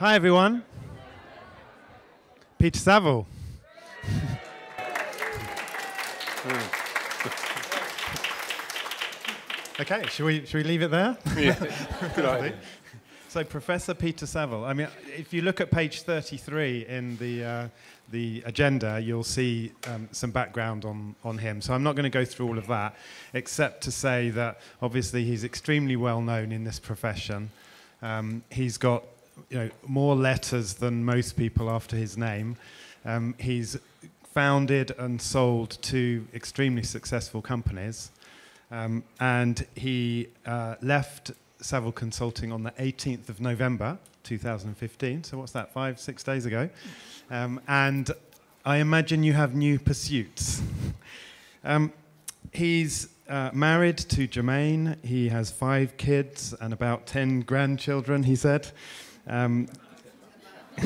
Hi, everyone. Peter Saville. okay, should we, should we leave it there? Yeah, good idea. So, Professor Peter Saville, I mean, if you look at page 33 in the, uh, the agenda, you'll see um, some background on, on him. So, I'm not going to go through all of that, except to say that obviously he's extremely well known in this profession. Um, he's got you know, more letters than most people after his name. Um, he's founded and sold two extremely successful companies. Um, and he uh, left Saville Consulting on the 18th of November 2015. So, what's that, five, six days ago? Um, and I imagine you have new pursuits. um, he's uh, married to Germaine. He has five kids and about 10 grandchildren, he said. Um,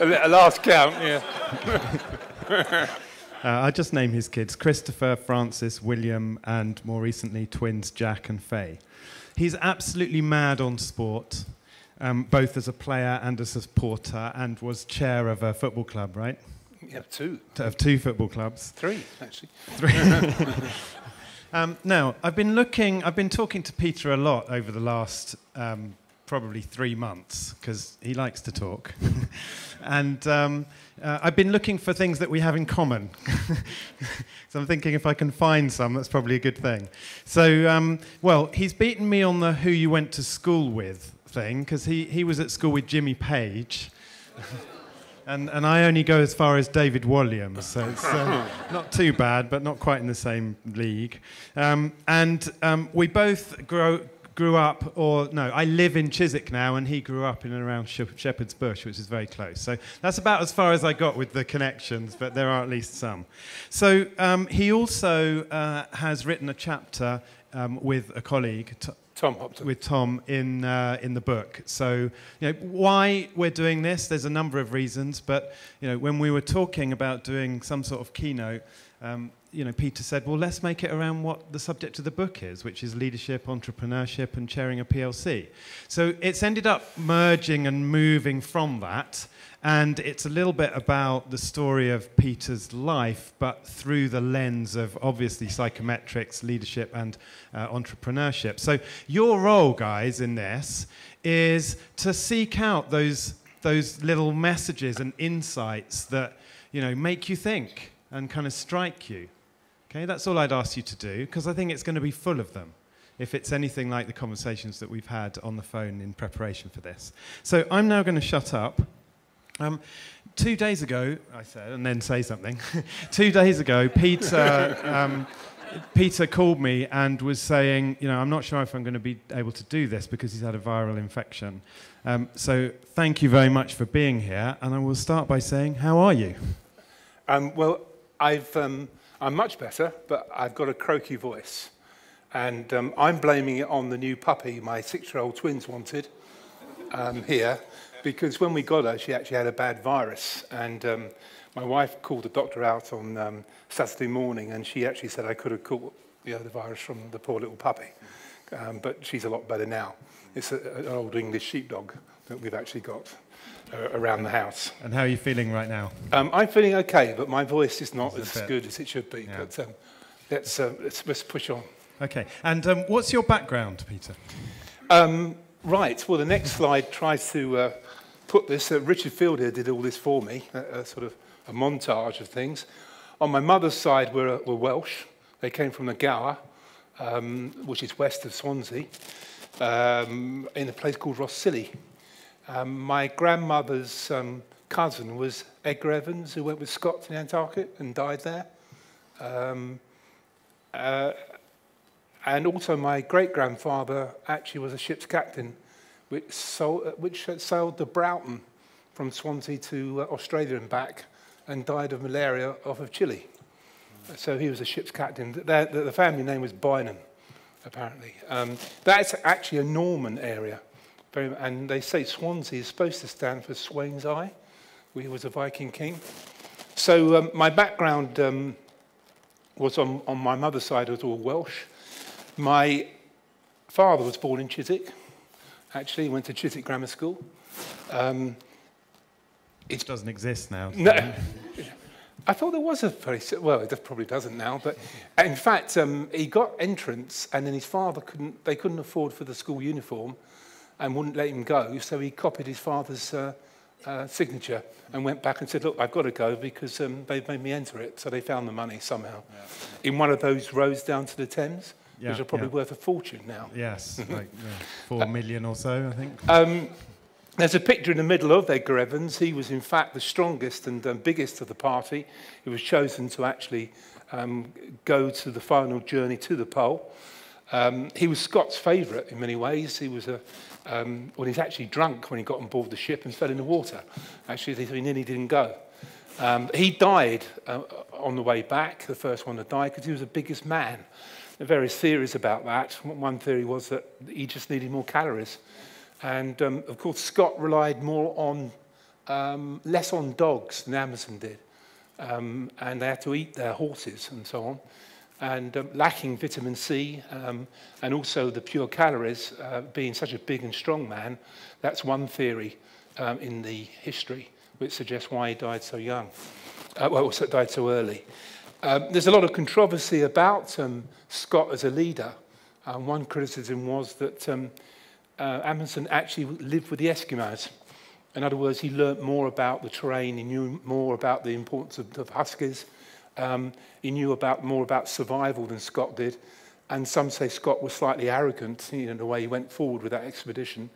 a last count, yeah. Uh, I just name his kids Christopher, Francis, William, and more recently twins Jack and Faye. He's absolutely mad on sport, um, both as a player and as a supporter, and was chair of a football club, right? Yeah, two. Of two football clubs. Three, actually. Three. um, now, I've been looking, I've been talking to Peter a lot over the last um, probably three months because he likes to talk. and um, uh, I've been looking for things that we have in common. so I'm thinking if I can find some, that's probably a good thing. So, um, well, he's beaten me on the who you went to school with thing because he, he was at school with Jimmy Page. And, and I only go as far as David Walliams, so it's uh, not too bad, but not quite in the same league. Um, and um, we both grow, grew up, or no, I live in Chiswick now, and he grew up in and around Shepherd's Bush, which is very close. So that's about as far as I got with the connections, but there are at least some. So um, he also uh, has written a chapter um, with a colleague. Tom Hopton. With Tom in, uh, in the book. So, you know, why we're doing this, there's a number of reasons, but, you know, when we were talking about doing some sort of keynote, um, you know, Peter said, well, let's make it around what the subject of the book is, which is leadership, entrepreneurship, and chairing a PLC. So it's ended up merging and moving from that. And it's a little bit about the story of Peter's life, but through the lens of obviously psychometrics, leadership, and uh, entrepreneurship. So, your role, guys, in this is to seek out those, those little messages and insights that you know, make you think and kind of strike you. Okay, that's all I'd ask you to do, because I think it's going to be full of them if it's anything like the conversations that we've had on the phone in preparation for this. So, I'm now going to shut up. Um, two days ago, I said, and then say something. two days ago, Peter, um, Peter called me and was saying, you know, I'm not sure if I'm going to be able to do this because he's had a viral infection. Um, so thank you very much for being here. And I will start by saying, how are you? Um, well, I've, um, I'm much better, but I've got a croaky voice. And um, I'm blaming it on the new puppy my six-year-old twins wanted um, here because when we got her, she actually had a bad virus. And um, my wife called the doctor out on um, Saturday morning, and she actually said I could have caught you know, the virus from the poor little puppy. Um, but she's a lot better now. It's a, an old English sheepdog that we've actually got around the house. And how are you feeling right now? Um, I'm feeling okay, but my voice is not Is as good as it should be. Yeah. But um, let's, uh, let's, let's push on. Okay. And um, what's your background, Peter? Um, right, well, the next slide tries to uh, put this. Uh, Richard Field here did all this for me, a, a sort of a montage of things. On my mother's side were, were Welsh. They came from the Gower, um, which is west of Swansea, in a place called Rhossili. Um, my grandmother's um, cousin was Edgar Evans, who went with Scott to Antarctica and died there. Um, uh, and also my great-grandfather actually was a ship's captain, which, sold, uh, which sailed the Broughton from Swansea to uh, Australia and back and died of malaria off of Chile. So he was a ship's captain. The, the, the family name was Bynum, apparently. Um, that's actually a Norman area. Very, and they say Swansea is supposed to stand for Swain's Eye, where he was a Viking king. So um, my background um, was on, on my mother's side was all Welsh. My father was born in Chiswick, actually. He went to Chiswick Grammar School. Um, it doesn't exist now. No, I thought there was a very, well, it probably doesn't now, but in fact, um, he got entrance and then his father couldn't, they couldn't afford for the school uniform and wouldn't let him go, so he copied his father's uh, uh, signature and went back and said, look, I've got to go because um, they've made me enter it. So they found the money somehow yeah, yeah. in one of those roads down to the Thames, yeah, which are probably worth a fortune now. Yes, like four million or so, I think. Um, there's a picture in the middle of Edgar Evans. He was, in fact, the strongest and um, biggest of the party. He was chosen to actually um, go to the final journey to the pole. Um, he was Scott's favourite in many ways. He was a, um, well, he's actually drunk when he got on board the ship and fell in the water. Actually, he nearly didn't go. Um, he died uh, on the way back, the first one to die, because he was the biggest man. There are various theories about that. One theory was that he just needed more calories. And um, of course, Scott relied more on, um, less on dogs than Amundsen did. Um, and they had to eat their horses and so on. And um, lacking vitamin C um, and also the pure calories, uh, being such a big and strong man, that's one theory um, in the history which suggests why he died so young, uh, well, died so early. Um, there's a lot of controversy about um, Scott as a leader. One criticism was that um, uh, Amundsen actually lived with the Eskimos. In other words, he learnt more about the terrain, he knew more about the importance of, of huskies, Um, he knew about more about survival than Scott did. And some say Scott was slightly arrogant you know, in the way he went forward with that expedition.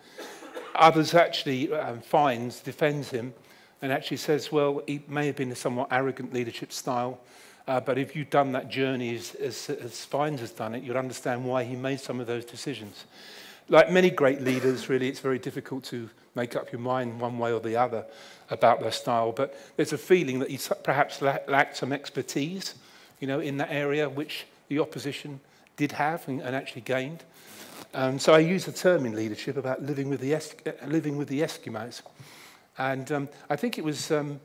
Others actually um, finds, defends him, and actually says, well, he may have been a somewhat arrogant leadership style, uh, but if you've done that journey as, as, as Fines has done it, you'll understand why he made some of those decisions like many great leaders, really, it's very difficult to make up your mind one way or the other about their style. But there's a feeling that he perhaps lacked some expertise, you know, in that area, which the opposition did have and, and actually gained. Um, so I use the term in leadership about living with the, es living with the Eskimos. And um, I think it was um,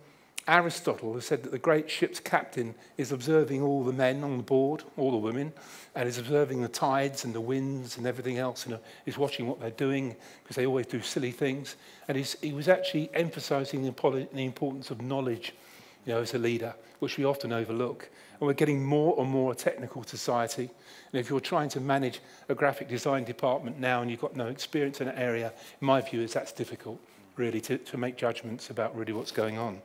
Aristotle has said that the great ship's captain is observing all the men on the board, all the women, and is observing the tides and the winds and everything else, and uh, is watching what they're doing because they always do silly things. And he was actually emphasizing the importance of knowledge you know, as a leader, which we often overlook. And we're getting more and more a technical society. And if you're trying to manage a graphic design department now and you've got no experience in an area, in my view, is that's difficult really, to, to make judgments about really what's going on.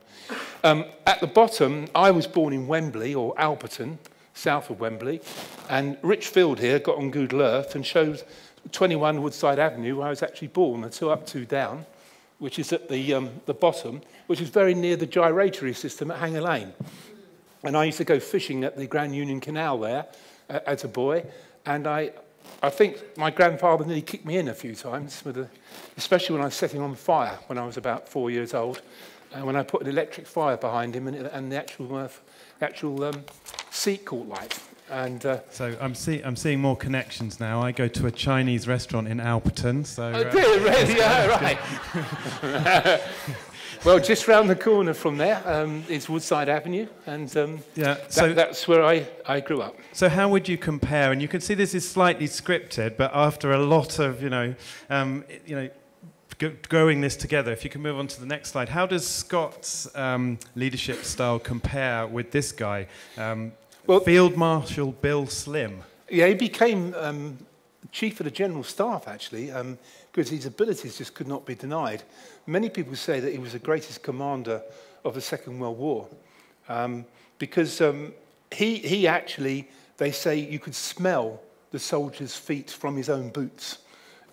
Um, at the bottom, I was born in Wembley, or Alperton, south of Wembley, and Rich Field here got on Google Earth and showed 21 Woodside Avenue, where I was actually born, the two up, two down, which is at the, um, the bottom, which is very near the gyratory system at Hanger Lane. And I used to go fishing at the Grand Union Canal there uh, as a boy, and I, I think my grandfather nearly kicked me in a few times, a, especially when I was setting on fire when I was about four years old. And when I put an electric fire behind him and, and the actual, uh, actual um, seat caught light. And, uh, so I'm, see, I'm seeing more connections now. I go to a Chinese restaurant in Alperton. So, oh, uh, really? Yeah, right. Well, just round the corner from there um, is Woodside Avenue, and um, yeah, so that, that's where I, I grew up. So, how would you compare? And you can see this is slightly scripted, but after a lot of you know, um, you know, growing this together, if you can move on to the next slide, how does Scott's um, leadership style compare with this guy, um, well, Field Marshal Bill Slim? Yeah, he became um, chief of the general staff actually, because his abilities just could not be denied. Many people say that he was the greatest commander of the Second World War um, because um, he, he actually, they say you could smell the soldiers' feet from his own boots.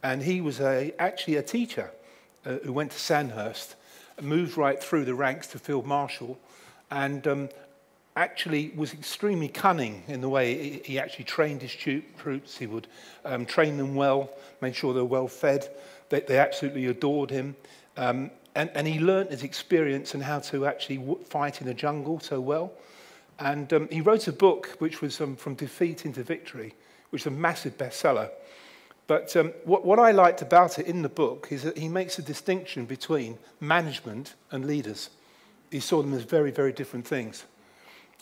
And he was a, actually a teacher uh, who went to Sandhurst, moved right through the ranks to Field Marshal, and um, actually was extremely cunning in the way he, actually trained his troops. He would um, train them well, make sure they were well fed. They, they absolutely adored him. Um, and, and he learnt his experience and how to actually fight in the jungle so well. And um, he wrote a book which was um, From Defeat into Victory, which is a massive bestseller. But um, what, what I liked about it in the book is that he makes a distinction between management and leaders. He saw them as very, very different things.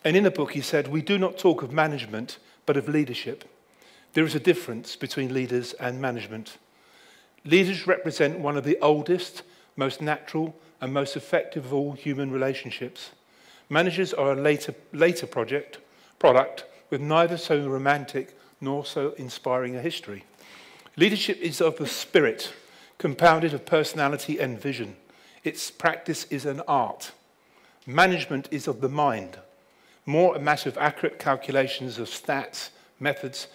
And in the book, he said, We do not talk of management, but of leadership. There is a difference between leaders and management. Leaders represent one of the oldest, most natural, and most effective of all human relationships. Managers are a later, later project, product with neither so romantic nor so inspiring a history. Leadership is of the spirit, compounded of personality and vision. Its practice is an art. Management is of the mind, more a matter of accurate calculations of stats, methods,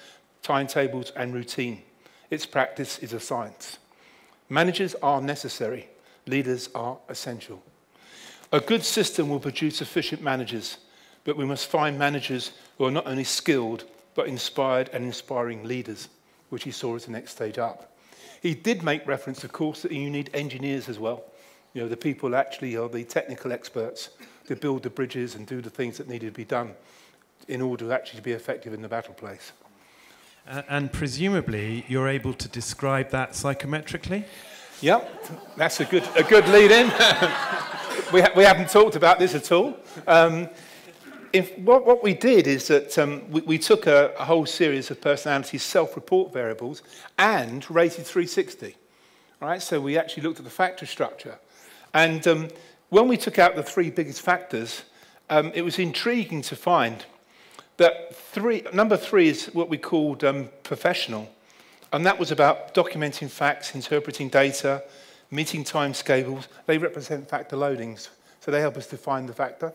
timetables, and routine. Its practice is a science. Managers are necessary, leaders are essential. A good system will produce efficient managers, but we must find managers who are not only skilled, but inspired and inspiring leaders, which he saw as the next stage up. He did make reference, of course, that you need engineers as well. You know, the people actually are the technical experts to build the bridges and do the things that needed to be done in order to actually be effective in the battle place. Uh, and presumably, you're able to describe that psychometrically? Yep, that's a good, a good lead in. we, ha we haven't talked about this at all. Um, if, what, what, we did is that um, we, we, took a, a, whole series of personality self-report variables and rated 360. Right? So we actually looked at the factor structure. And um, when we took out the three biggest factors, um, it was intriguing to find that three, number three is what we called um, professional. And that was about documenting facts, interpreting data, meeting time scales. They represent factor loadings. So they help us define the factor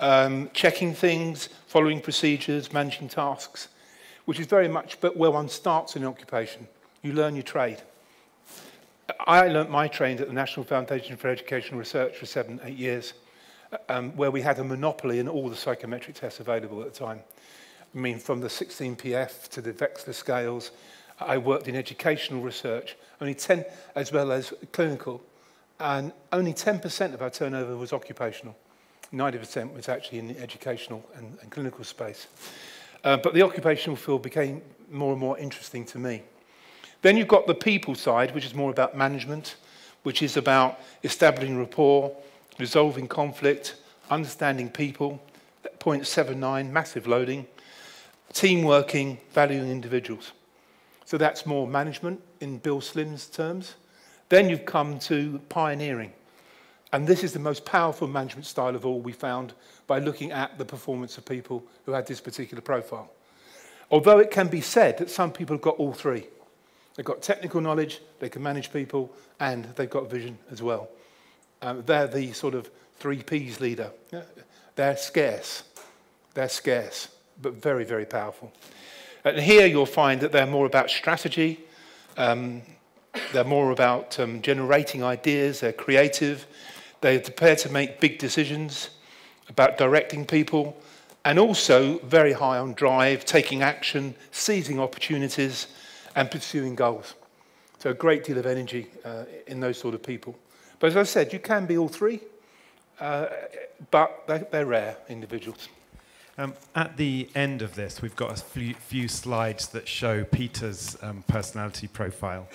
um, checking things, following procedures, managing tasks, which is very much but where one starts in occupation. You learn your trade. I learnt my trade at the National Foundation for Educational Research for seven, eight years, um, where we had a monopoly in all the psychometric tests available at the time. I mean, from the 16PF to the Vexler scales, I worked in educational research, only 10, as well as clinical, and only 10% of our turnover was occupational. 90% was actually in the educational and, and clinical space. Uh, but the occupational field became more and more interesting to me. Then you've got the people side, which is more about management, which is about establishing rapport, resolving conflict, understanding people, 0.79, massive loading, team working, valuing individuals. So that's more management in Bill Slim's terms. Then you've come to pioneering. And this is the most powerful management style of all we found by looking at the performance of people who had this particular profile. Although it can be said that some people have got all three. They've got technical knowledge, they can manage people, and they've got vision as well. Um, they're the sort of three P's leader. They're scarce. They're scarce, but very, very powerful. And here you'll find that they're more about strategy, um, they're more about um, generating ideas, they're creative, they're prepared to make big decisions about directing people and also very high on drive, taking action, seizing opportunities and pursuing goals. So a great deal of energy uh, in those sort of people. But as I said, you can be all three, uh, but they're, they're rare individuals. Um, at the end of this, we've got a few, few slides that show Peter's um, personality profile.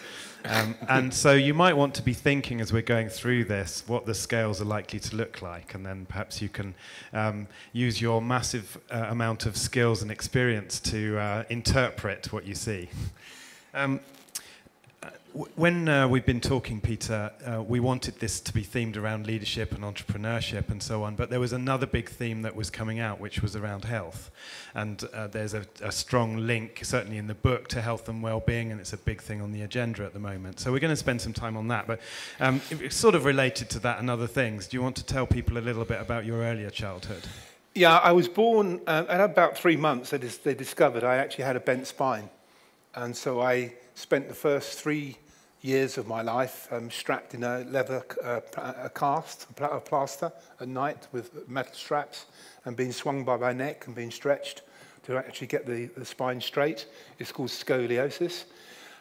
Um, and so you might want to be thinking as we're going through this what the scales are likely to look like, and then perhaps you can um, use your massive uh, amount of skills and experience to uh, interpret what you see. Um, when uh, we've been talking, Peter, uh, we wanted this to be themed around leadership and entrepreneurship and so on, but there was another big theme that was coming out, which was around health. And uh, there's a, a, strong link, certainly in the book, to health and well-being, and it's a big thing on the agenda at the moment. So we're going to spend some time on that. But um, it's sort of related to that and other things. Do you want to tell people a little bit about your earlier childhood? Yeah, I was born, uh, at about three months, they, dis they discovered I actually had a bent spine. And so I spent the first three years of my life um, strapped in a leather uh, a cast, a plaster at night with metal straps and being swung by my neck and being stretched to actually get the, the spine straight. It's called scoliosis.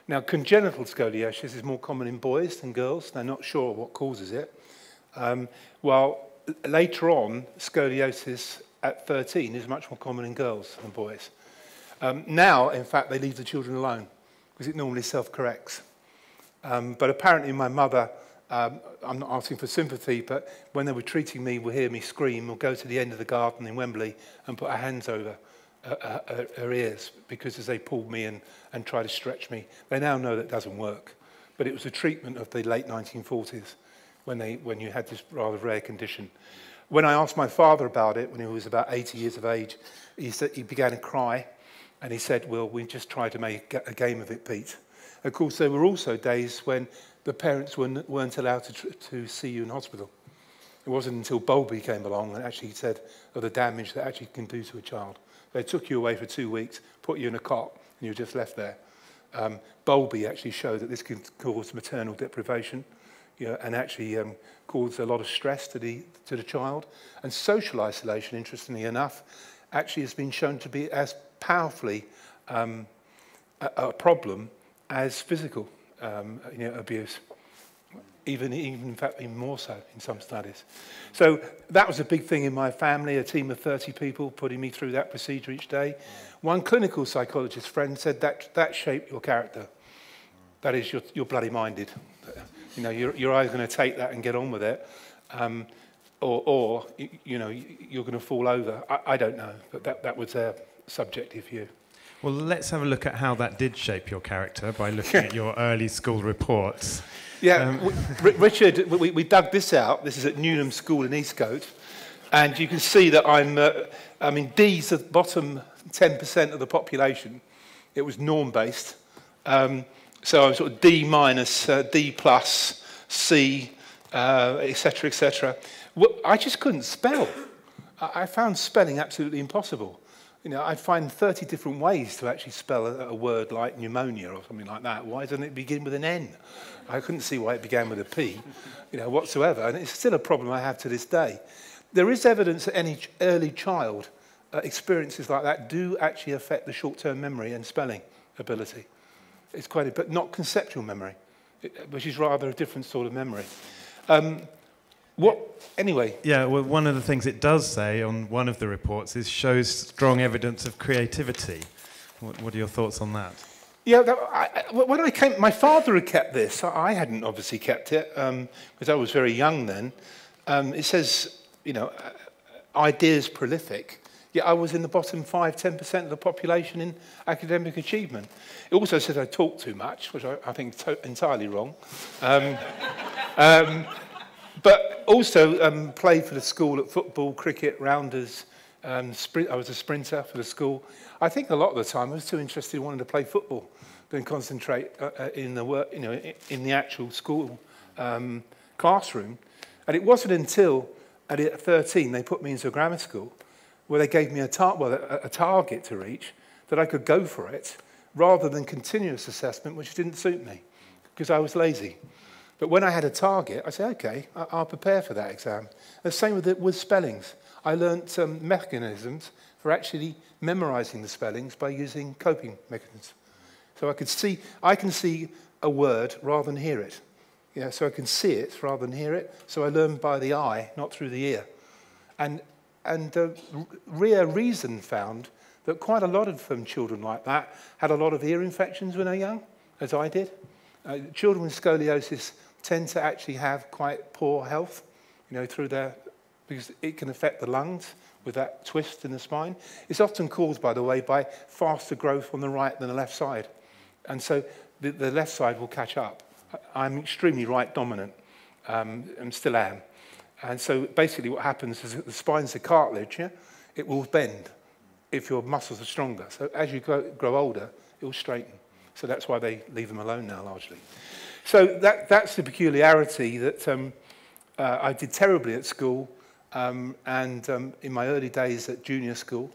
Now, congenital scoliosis is more common in boys than girls. They're not sure what causes it. Um, while later on, scoliosis at 13 is much more common in girls than boys. Um, now, in fact, they leave the children alone because it normally self-corrects. Um, but apparently my mother, um, I'm not asking for sympathy, but when they were treating me, would hear me scream or go to the end of the garden in Wembley and put her hands over her, her, her ears because as they pulled me and, and tried to stretch me, they now know that doesn't work. But it was a treatment of the late 1940s when, they, when you had this rather rare condition. When I asked my father about it when he was about 80 years of age, he, said, he began to cry And he said, Well, we just try to make a game of it, Pete. Of course, there were also days when the parents weren't, weren't allowed to, to see you in hospital. It wasn't until Bowlby came along and actually said of the damage that actually can do to a child. They took you away for two weeks, put you in a cot, and you were just left there. Um, Bowlby actually showed that this can cause maternal deprivation you know, and actually um, cause a lot of stress to the, to the child. And social isolation, interestingly enough, actually has been shown to be as powerfully um, a, a problem as physical um, you know, abuse. Even, even, in fact, even more so in some studies. So that was a big thing in my family, a team of 30 people putting me through that procedure each day. One clinical psychologist friend said that that shaped your character. That is, you're, you're bloody minded. You know, you're, you're either going to take that and get on with it, um, or, or, you know, you're going to fall over. I, I don't know, but that, that was their subjective view. Well, let's have a look at how that did shape your character by looking at your early school reports. Yeah, um, Richard, we, we dug this out. This is at Newnham School in Eastcote. And you can see that I'm, uh, I mean, D's the bottom 10% of the population. It was norm-based. Um, so I'm sort of D minus, uh, D plus, C, etc., uh, etc. Et well, I just couldn't spell. I found spelling absolutely impossible. You know, I'd find 30 different ways to actually spell a, a word like pneumonia or something like that. Why doesn't it begin with an N? I couldn't see why it began with a P, you know, whatsoever. And it's still a problem I have to this day. There is evidence that any early child uh, experiences like that do actually affect the short-term memory and spelling ability. It's quite a, but not conceptual memory, which is rather a different sort of memory. Um, what, anyway? Yeah, well, one of the things it does say on one of the reports is shows strong evidence of creativity. What, what are your thoughts on that? Yeah, that, I, when I came, my father had kept this. I hadn't obviously kept it um, because I was very young then. Um, it says, you know, uh, ideas prolific. Yet I was in the bottom 5 10% of the population in academic achievement. It also said I talked too much, which I, I think is entirely wrong. Um, um, But also um, played for the school at football, cricket, rounders. Um, sprint, I was a sprinter for the school. I think a lot of the time I was too interested in wanting to play football than concentrate uh, uh in the work, you know, in the actual school um, classroom. And it wasn't until at 13 they put me into a grammar school where they gave me a, tar well, a, a target to reach that I could go for it rather than continuous assessment, which didn't suit me because I was lazy. But when I had a target, I said, okay, I'll prepare for that exam. The same with, with spellings. I learnt um, mechanisms for actually memorizing the spellings by using coping mechanisms. So I could see, I can see a word rather than hear it. Yeah, so I can see it rather than hear it. So I learn by the eye, not through the ear. And and uh, Rea Reason found that quite a lot of um, children like that had a lot of ear infections when they were young, as I did. Uh, children with scoliosis tend to actually have quite poor health, you know, through their, because it can affect the lungs with that twist in the spine. It's often caused, by the way, by faster growth on the right than the left side. And so the, the left side will catch up. I'm extremely right dominant, um, and still am. And so basically what happens is the spine's a cartilage, yeah? it will bend if your muscles are stronger. So as you grow, grow older, it will straighten. So that's why they leave them alone now, largely. So that, that's the peculiarity that um, uh, I did terribly at school um, and um, in my early days at junior school,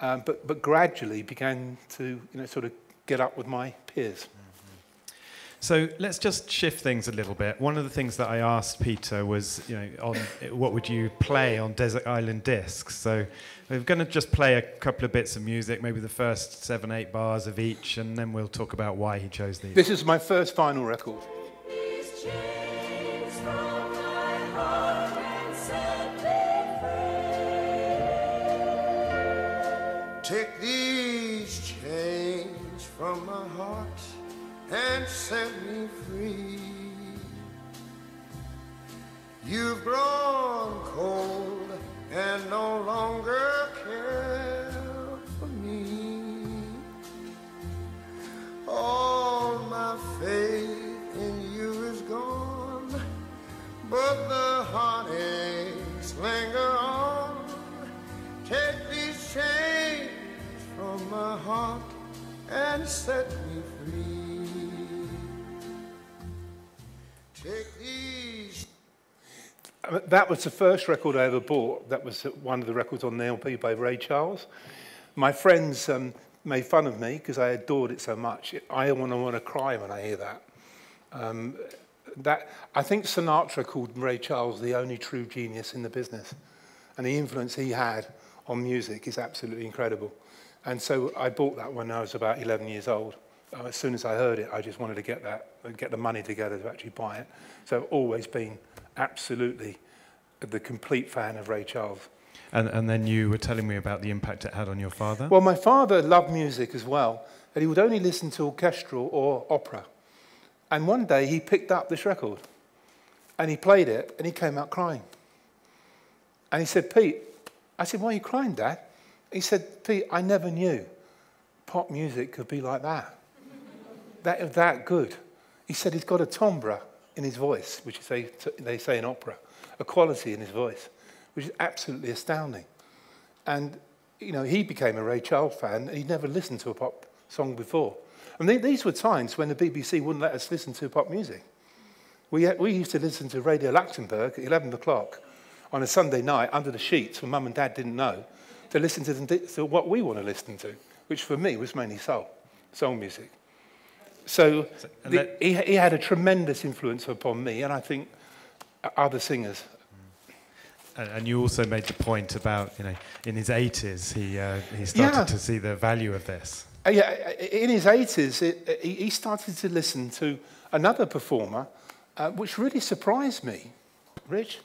um, but, but gradually began to you know, sort of get up with my peers. So let's just shift things a little bit. One of the things that I asked Peter was, you know, on what would you play on Desert Island Discs? So we're going to just play a couple of bits of music, maybe the first seven, eight bars of each, and then we'll talk about why he chose these. This is my first vinyl record. Take these chains from my heart and set me free. You've grown cold and no longer care for me. All my faith in you is gone, but the heartaches linger on. Take these chains from my heart and set me free. That was the first record I ever bought. That was one of the records on the LP by Ray Charles. My friends um, made fun of me because I adored it so much. I want to want to cry when I hear that. Um, that. I think Sinatra called Ray Charles the only true genius in the business. And the influence he had on music is absolutely incredible. And so I bought that when I was about 11 years old. Uh, as soon as I heard it, I just wanted to get that, get the money together to actually buy it. So always been absolutely the complete fan of Ray Charles. And, and then you were telling me about the impact it had on your father. Well, my father loved music as well, and he would only listen to orchestral or opera. And one day he picked up this record and he played it and he came out crying. And he said, Pete, I said, why are you crying, Dad? He said, Pete, I never knew pop music could be like that. that, that good. He said he's got a timbre in his voice, which they, they say in opera, a quality in his voice, which is absolutely astounding. And, you know, he became a Ray Charles fan and he'd never listened to a pop song before. And they, these were times when the BBC wouldn't let us listen to pop music. We, we used to listen to Radio Luxembourg at 11 o'clock on a Sunday night under the sheets when mum and dad didn't know to listen to, to what we want to listen to, which for me was mainly soul, soul music. So the, he, he had a tremendous influence upon me and I think other singers. And, you also made the point about, you know, in his 80s, he, uh, he started Yeah. to see the value of this. Uh, yeah, uh, in his 80s, it, he he started to listen to another performer, uh, which really surprised me. Rich?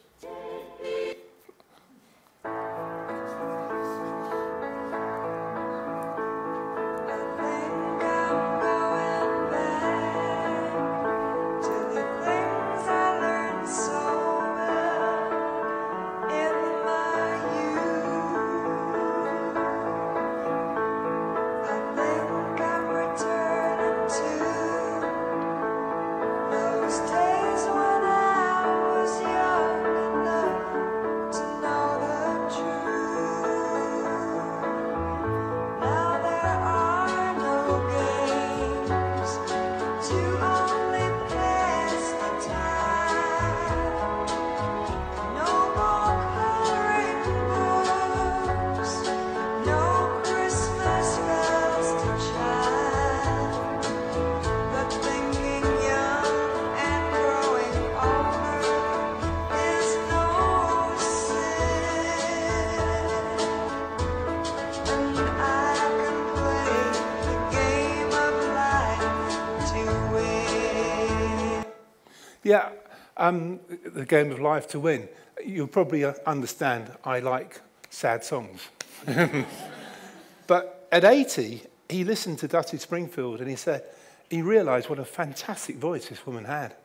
The game of life to win. You'll probably uh, understand I like sad songs. but at 80, he listened to Dusty Springfield and he said, he realized what a fantastic voice this woman had.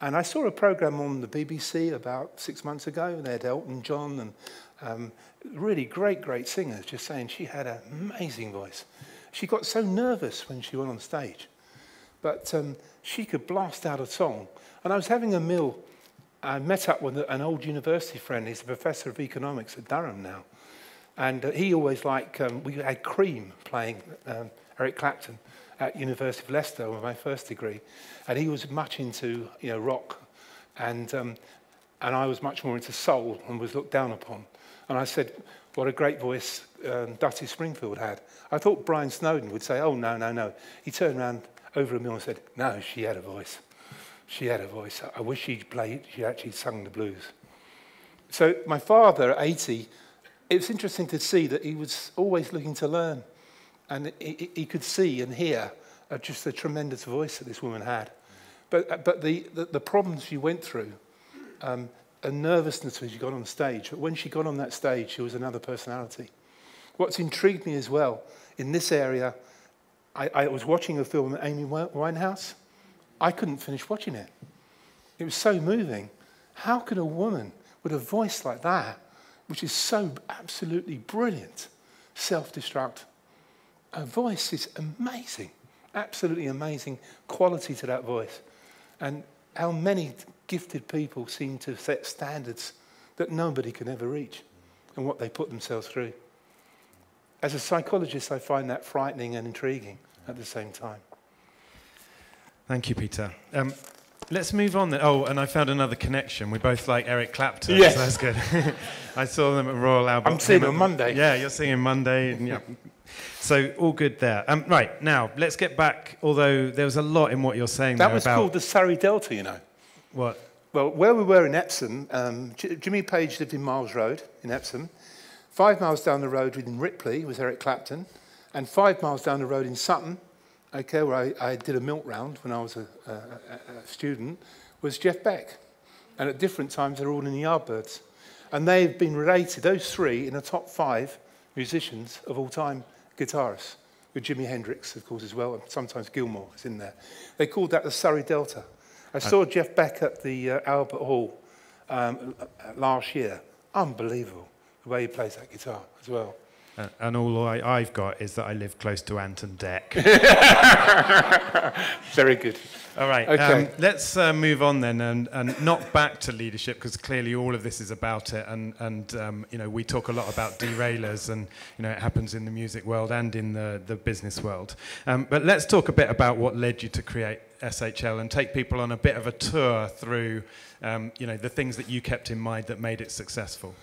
And I saw a program on the BBC about six months ago, they had Elton John and um, really great, great singers just saying she had an amazing voice. She got so nervous when she went on stage but um, she could blast out a song. And I was having a meal. I met up with an old university friend. He's a professor of economics at Durham now. And uh, he always liked, um, we had Cream playing um, Eric Clapton at University of Leicester with my first degree. And he was much into, you know, rock. And, um, and I was much more into soul and was looked down upon. And I said, what a great voice um, Dusty Springfield had. I thought Brian Snowden would say, oh, no, no, no. He turned around over a meal and said, no, she had a voice. she had a voice. I wish she'd played, she actually sung the blues. So my father at 80, it was interesting to see that he was always looking to learn. And he, he could see and hear uh, just the tremendous voice that this woman had. But, uh, but the, the, the problems she went through, um, a nervousness when she got on stage. But when she got on that stage, she was another personality. What's intrigued me as well, in this area, I, I was watching a film with Amy Winehouse, I couldn't finish watching it. It was so moving. How could a woman with a voice like that, which is so absolutely brilliant, self destruct? Her voice is amazing, absolutely amazing quality to that voice. And how many gifted people seem to set standards that nobody can ever reach and what they put themselves through. as a psychologist, I find that frightening and intriguing at the same time. Thank you, Peter. Um, let's move on then. Oh, and I found another connection. We both like Eric Clapton. Yes. So that's good. I saw them at Royal Albert. I'm seeing on Monday. Yeah, you're seeing Monday. and yeah. So all good there. Um, right now, let's get back. Although there was a lot in what you're saying That was about called the Surrey Delta, you know. what. Well, where we were in Epsom, um, J- Jimmy Page lived in Miles Road in Epsom. Five miles down the road in Ripley was Eric Clapton. And five miles down the road in Sutton, okay, where I, I did a milk round when I was a, a, a, student, was Jeff Beck. And at different times, they're all in the Yardbirds. And they've been rated, those three, in the top five musicians of all time guitarists, with Jimi Hendrix, of course, as well, and sometimes Gilmour is in there. They called that the Surrey Delta. I saw Jeff Beck at the uh, Albert Hall um, uh, last year. Unbelievable the way he plays that guitar as well. Uh, and all I, I've got is that I live close to Ant and Dec. Very good. All right. Okay. Um, let's uh, move on then and, and not back to leadership because clearly all of this is about it. And, and um, you know, we talk a lot about derailers and, you know, it happens in the music world and in the, the business world. Um, but let's talk a bit about what led you to create SHL and take people on a bit of a tour through, um, you know, the things that you kept in mind that made it successful.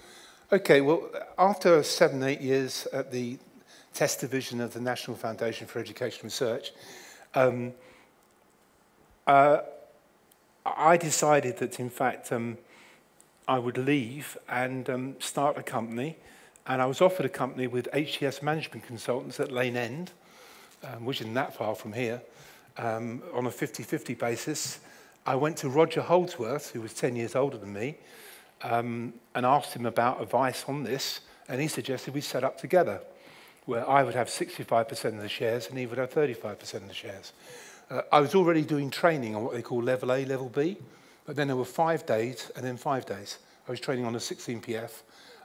Okay, well, after seven, eight years at the test division of the National Foundation for Education Research, um, uh, I decided that, in fact, um, I would leave and um, start a company. And I was offered a company with HTS Management Consultants at Lane End, um, which isn't that far from here, um, on a 50-50 basis. I went to Roger Holdsworth, who was 10 years older than me, um, and asked him about advice on this, and he suggested we set up together, where I would have 65% of the shares and he would have 35% of the shares. Uh, I was already doing training on what they call level A, level B, but then there were five days and then five days. I was training on a 16PF,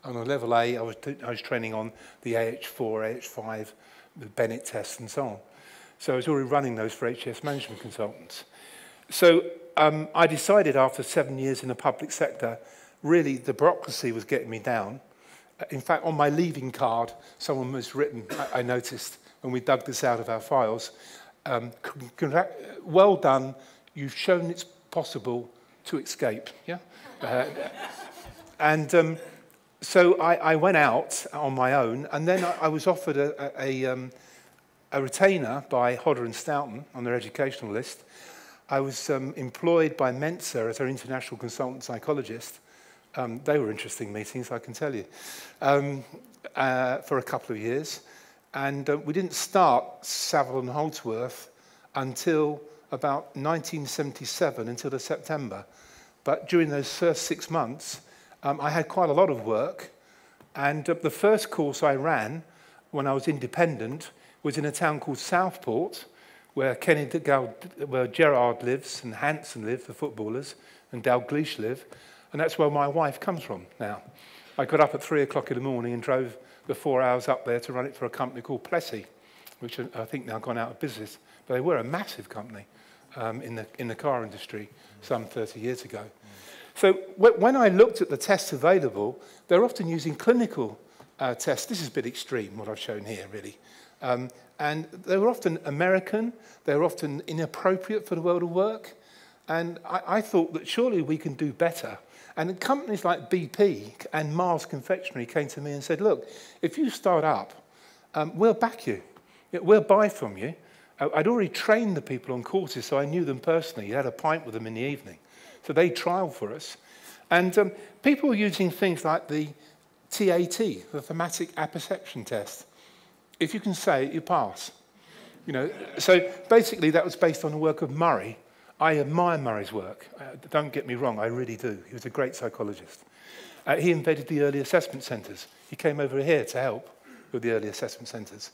and on level A, I was, I was training on the AH4, AH5, the Bennett test, and so on. So I was already running those for HS management consultants. So um, I decided after seven years in the public sector really the bureaucracy was getting me down. In fact, on my leaving card, someone was written, I, noticed when we dug this out of our files, um, well done, you've shown it's possible to escape. Yeah? Uh, and um, so I, I went out on my own, and then I, I was offered a, a, a, um, a retainer by Hodder and Stoughton on their educational list. I was um, employed by Mensa as their international consultant psychologist. Um, they were interesting meetings, I can tell you, um, uh, for a couple of years. And uh, we didn't start Saville and Holdsworth until about 1977, until the September. But during those first six months, um, I had quite a lot of work. And uh, the first course I ran when I was independent was in a town called Southport, where Kenny where Gerrard lives and Hansen live, the footballers, and Dalglish live. And that's where my wife comes from now. I got up at three o'clock in the morning and drove the four hours up there to run it for a company called Plessy, which I think now gone out of business. But they were a massive company um, in, the, in the car industry some 30 years ago. So when I looked at the tests available, they're often using clinical uh, tests. This is a bit extreme, what I've shown here, really. Um, and they were often American. They were often inappropriate for the world of work. And I, I thought that surely we can do better And companies like BP and Mars Confectionery came to me and said, look, if you start up, um, we'll back you. We'll buy from you. I- I'd already trained the people on courses, so I knew them personally. You had a pint with them in the evening. So they trialed for us. And um, people were using things like the TAT, the thematic apperception test. If you can say it, you pass. You know, so basically that was based on the work of Murray. I admire Murray's work. Uh, don't get me wrong, I really do. He was a great psychologist. Uh, he invented the early assessment centres. He came over here to help with the early assessment centres.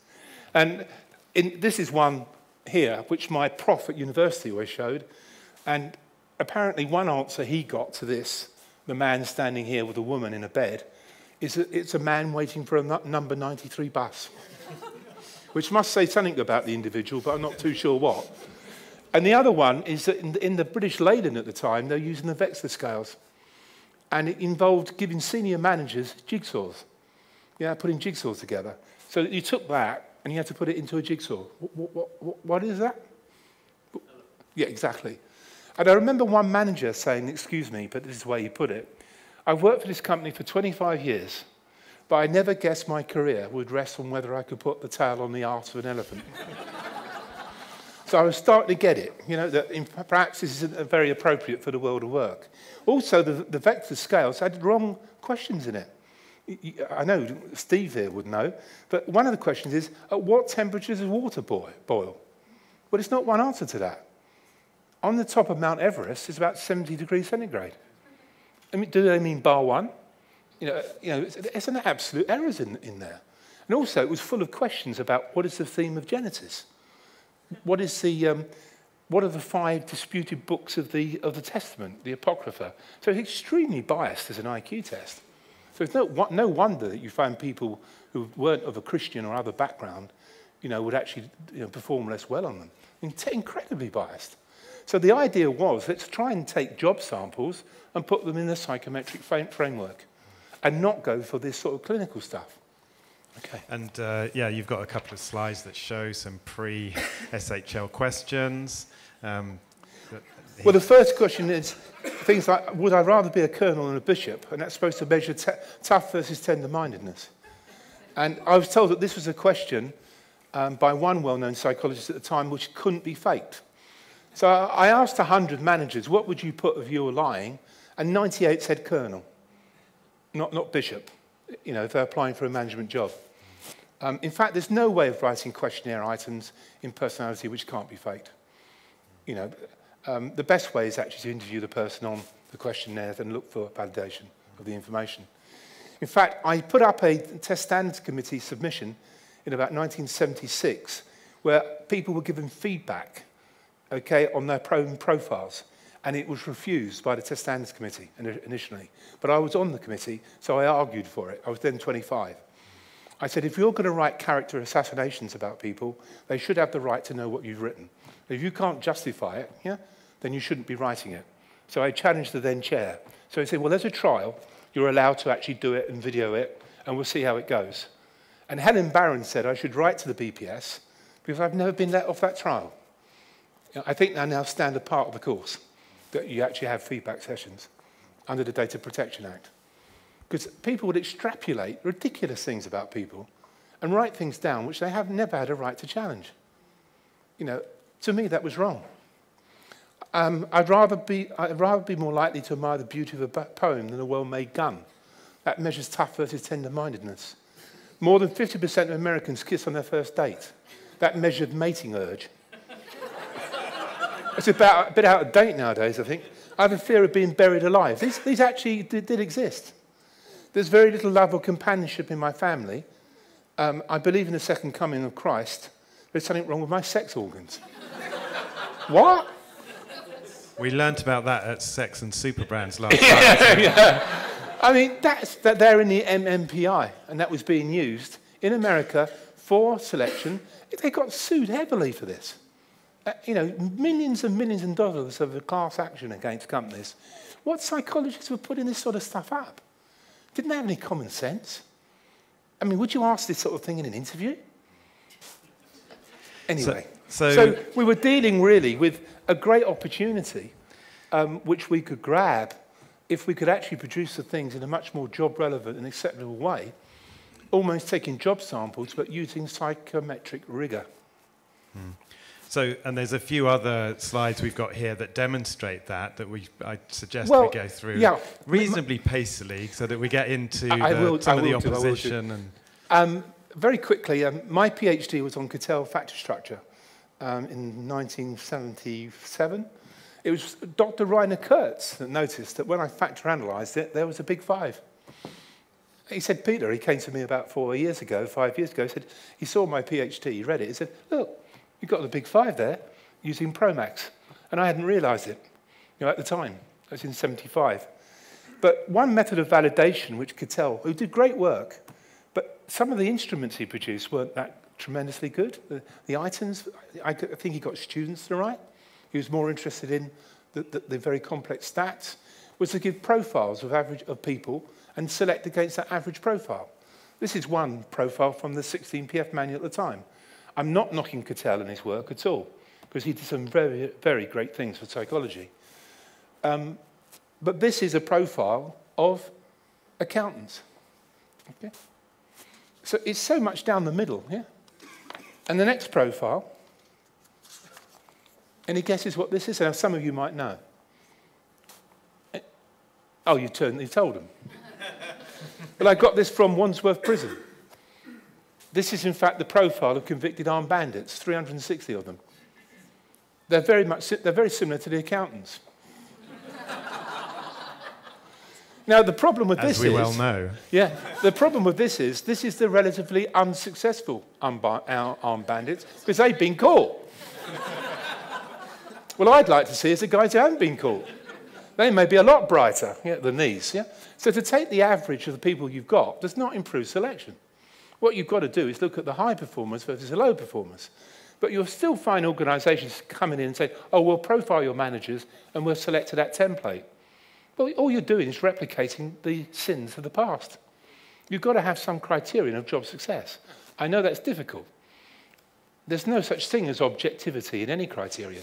And in, this is one here, which my prof at university always showed. And apparently one answer he got to this, the man standing here with a woman in a bed, is that it's a man waiting for a number 93 bus, which must say something about the individual, but I'm not too sure what. And the other one is that in the, British Leyland at the time, they were using the Wechsler scales. And it involved giving senior managers jigsaws. Yeah, putting jigsaws together. So you took that and you had to put it into a jigsaw. What, what, what, what is that? Yeah, exactly. And I remember one manager saying, excuse me, but this is the way he put it. I've worked for this company for 25 years, but I never guessed my career would rest on whether I could put the tail on the arse of an elephant. so I was starting to get it, you know, that in, perhaps this isn't very appropriate for the world of work. Also, the, the Wechsler scales had wrong questions in it. I know Steve here would know, but one of the questions is, at what temperature does water boil? Well, it's not one answer to that. On the top of Mount Everest, it's about 70 degrees centigrade. I mean, do they mean bar one? You know, you know it's, it's an absolute errors in, in there. And also, it was full of questions about what is the theme of Genesis? What is the, um, what are the five disputed books of the, of the Testament, the Apocrypha? So it's extremely biased as an IQ test. So it's no, no wonder that you find people who weren't of a Christian or other background, you know, would actually you know, perform less well on them. In- Incredibly biased. So the idea was let's try and take job samples and put them in the psychometric framework and not go for this sort of clinical stuff. Okay. And uh, yeah, you've got a couple of slides that show some pre-SHL questions. Um, Well, the first question is things like, would I rather be a colonel than a bishop? And that's supposed to measure t- tough versus tender-mindedness. And I was told that this was a question um, by one well-known psychologist at the time which couldn't be faked. So I I asked 100 managers, what would you put if you were lying? And 98 said colonel, not, not bishop, you know, if they're applying for a management job. Um, in fact, there's no way of writing questionnaire items in personality which can't be faked. You know, um, the best way is actually to interview the person on the questionnaire and look for validation of the information. In fact, I put up a test standards committee submission in about 1976 where people were given feedback okay, on their pro profiles, and it was refused by the test standards committee initially. But I was on the committee, so I argued for it. I was then 25. I said, if you're going to write character assassinations about people, they should have the right to know what you've written. If you can't justify it, yeah, then you shouldn't be writing it. So I challenged the then chair. So he said, well, there's a trial. You're allowed to actually do it and video it, and we'll see how it goes. And Helen Barron said I should write to the BPS because I've never been let off that trial. I think they now stand a part of the course that you actually have feedback sessions under the Data Protection Act. Because people would extrapolate ridiculous things about people and write things down which they have never had a right to challenge. You know, to me, that was wrong. Um, I'd, rather be, I'd rather be more likely to admire the beauty of a poem than a well-made gun. That measures tough versus tender-mindedness. More than 50% of Americans kiss on their first date. That measured mating urge. It's about, a bit out of date nowadays, I think. I have a fear of being buried alive. These, these actually did, did exist. There's very little love or companionship in my family. Um, I believe in the second coming of Christ. There's something wrong with my sex organs. what? we learnt about that at Sex and Superbrands last night. I mean, that's, that they're in the MMPI, and that was being used in America for selection. They got sued heavily for this. Uh, you know, millions and millions of dollars of class action against companies. What psychologists were putting this sort of stuff up? Didn't they have any common sense? I mean, would you ask this sort of thing in an interview? Anyway, so- we were dealing really with a great opportunity um, which we could grab if we could actually produce the things in a much more job relevant and acceptable way, almost taking job samples but using psychometric rigor. So, and there's a few other slides we've got here that demonstrate that, that we, I suggest Well, we go through yeah. reasonably pacily so that we get into I- I will- some I of the will do, opposition. And Um, very quickly, um, my PhD was on Cattell factor structure um, in 1977. It was Dr. Rainer Kurz that noticed that when I factor analysed it, there was a big five. He said, Peter, he came to me about four years ago, five years ago, he said, he saw my PhD, he read it, he said, look, you've got the big five there using Promax. And I hadn't realised it you know, at the time. That was in 75. But one method of validation, which Cattell, who did great work, but some of the instruments he produced weren't that tremendously good. The, the items, I, I think he got students to write. He was more interested in the, the, the very complex stats, was to give profiles of, average, of people and select against that average profile. This is one profile from the 16PF manual at the time. I'm not knocking Cattell and his work at all, because he did some very, very great things for psychology. Um, but this is a profile of accountants. Okay? So it's so much down the middle, yeah? And the next profile, any guesses what this is? Now, some of you might know. Eh, Oh, you turned, you told them. well, I got this from Wandsworth Prison. This is, in fact, the profile of convicted armed bandits, 360 of them. They're very, much, they're very similar to the accountants. now, the problem with As this we is... well know. Yeah, the problem with this is this is the relatively unsuccessful armed bandits because they've been caught. well, I'd like to see is the guys who haven't been caught. They may be a lot brighter yeah, than these. Yeah? So to take the average of the people you've got does not improve selection. What you've got to do is look at the high performers versus the low performers. But you'll still find organisations coming in and saying, oh, we'll profile your managers and we'll select to that template. Well, all you're doing is replicating the sins of the past. You've got to have some criterion of job success. I know that's difficult. There's no such thing as objectivity in any criterion,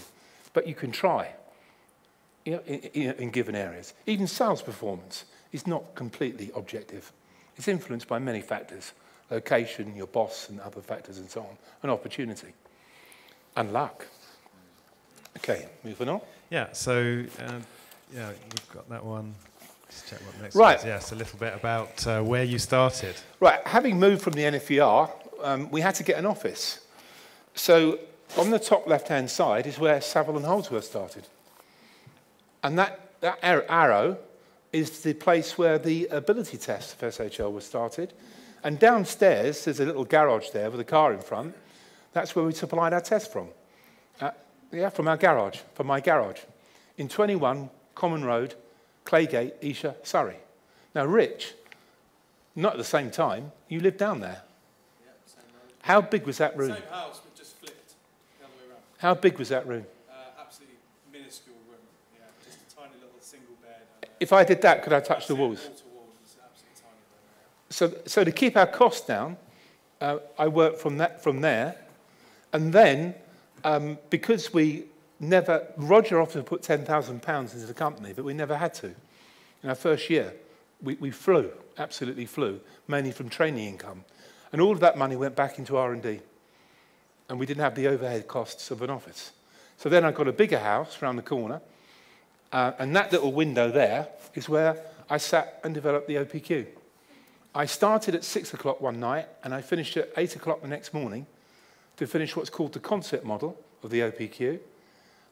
but you can try you know, in, in, in given areas. Even sales performance is not completely objective. It's influenced by many factors location, your boss, and other factors, and so on, and opportunity, and luck. Okay, moving on. Yeah, so uh, yeah, we've got that one. Just check what next Right. Yes, a little bit about uh, where you started. Right, having moved from the NFER, um, we had to get an office. So on the top left-hand side is where Saville and Holdsworth started. And that, that arrow is the place where the ability test of SHL was started. And downstairs, there's a little garage there with a car in front. That's where we supplied our test from. Uh, yeah, from our garage, from my garage. In 21 Common Road, Claygate, Esher, Surrey. Now, Rich, not at the same time, you lived down there. How big was that room? Same house, but just flipped the other way around. How big was that room? Uh, absolutely minuscule room. Yeah, just a tiny little single bed. If I did that, could I touch the walls? Wall to wall, it's absolutely tiny room. So, so to keep our costs down, uh, I worked from, that, from there. And then, um, because we never, Roger to put £10,000 into the company, but we never had to. In our first year, we, we flew, absolutely flew, mainly from training income. And all of that money went back into R&D. And we didn't have the overhead costs of an office. So then I got a bigger house around the corner. Uh, and that little window there is where I sat and developed the OPQ. I started at six o'clock one night and I finished at eight o'clock the next morning to finish what's called the concept model of the OPQ.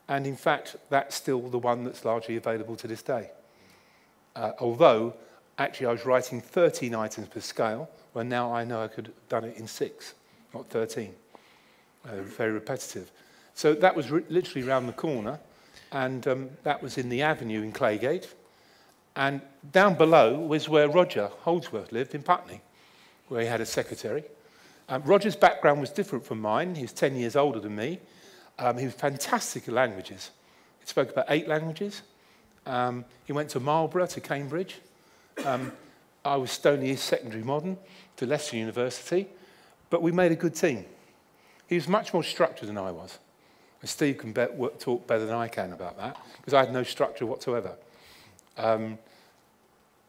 And in fact, that's still the one that's largely available to this day. Uh, although, actually, I was writing 13 items per scale, where now I know I could have done it in six, not 13. Uh, very repetitive. So that was literally round the corner, and um, that was in the avenue in Claygate. And down below was where Roger Holdsworth lived in Putney, where he had a secretary. Um, Roger's background was different from mine. He was 10 years older than me. Um, he was fantastic at languages. He spoke about eight languages. Um, he went to Marlborough, to Cambridge. Um, I was Stony East Secondary Modern to Leicester University. But we made a good team. He was much more structured than I was. And Steve can work, talk better than I can about that, because I had no structure whatsoever. Um,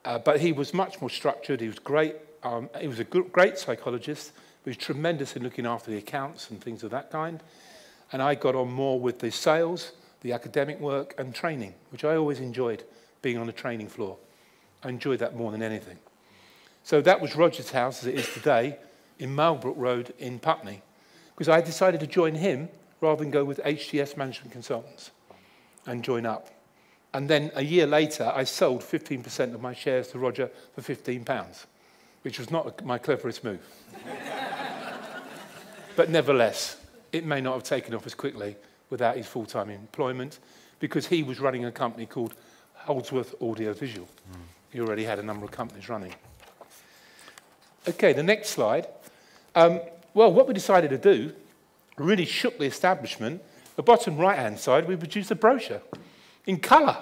uh, but he was much more structured. He was great. Um, he was a great psychologist. He was tremendous in looking after the accounts and things of that kind. And I got on more with the sales, the academic work, and training, which I always enjoyed being on the training floor. I enjoyed that more than anything. So that was Roger's house, as it is today, in Malbrook Road in Putney, because I decided to join him rather than go with HTS Management Consultants and join up. And then a year later, I sold 15% of my shares to Roger for 15 pounds, which was not my cleverest move. but nevertheless, it may not have taken off as quickly without his full-time employment because he was running a company called Holdsworth Audio Visual. He already had a number of companies running. Okay, the next slide. Um, well, what we decided to do really shook the establishment. The bottom right-hand side, we produced a brochure in colour.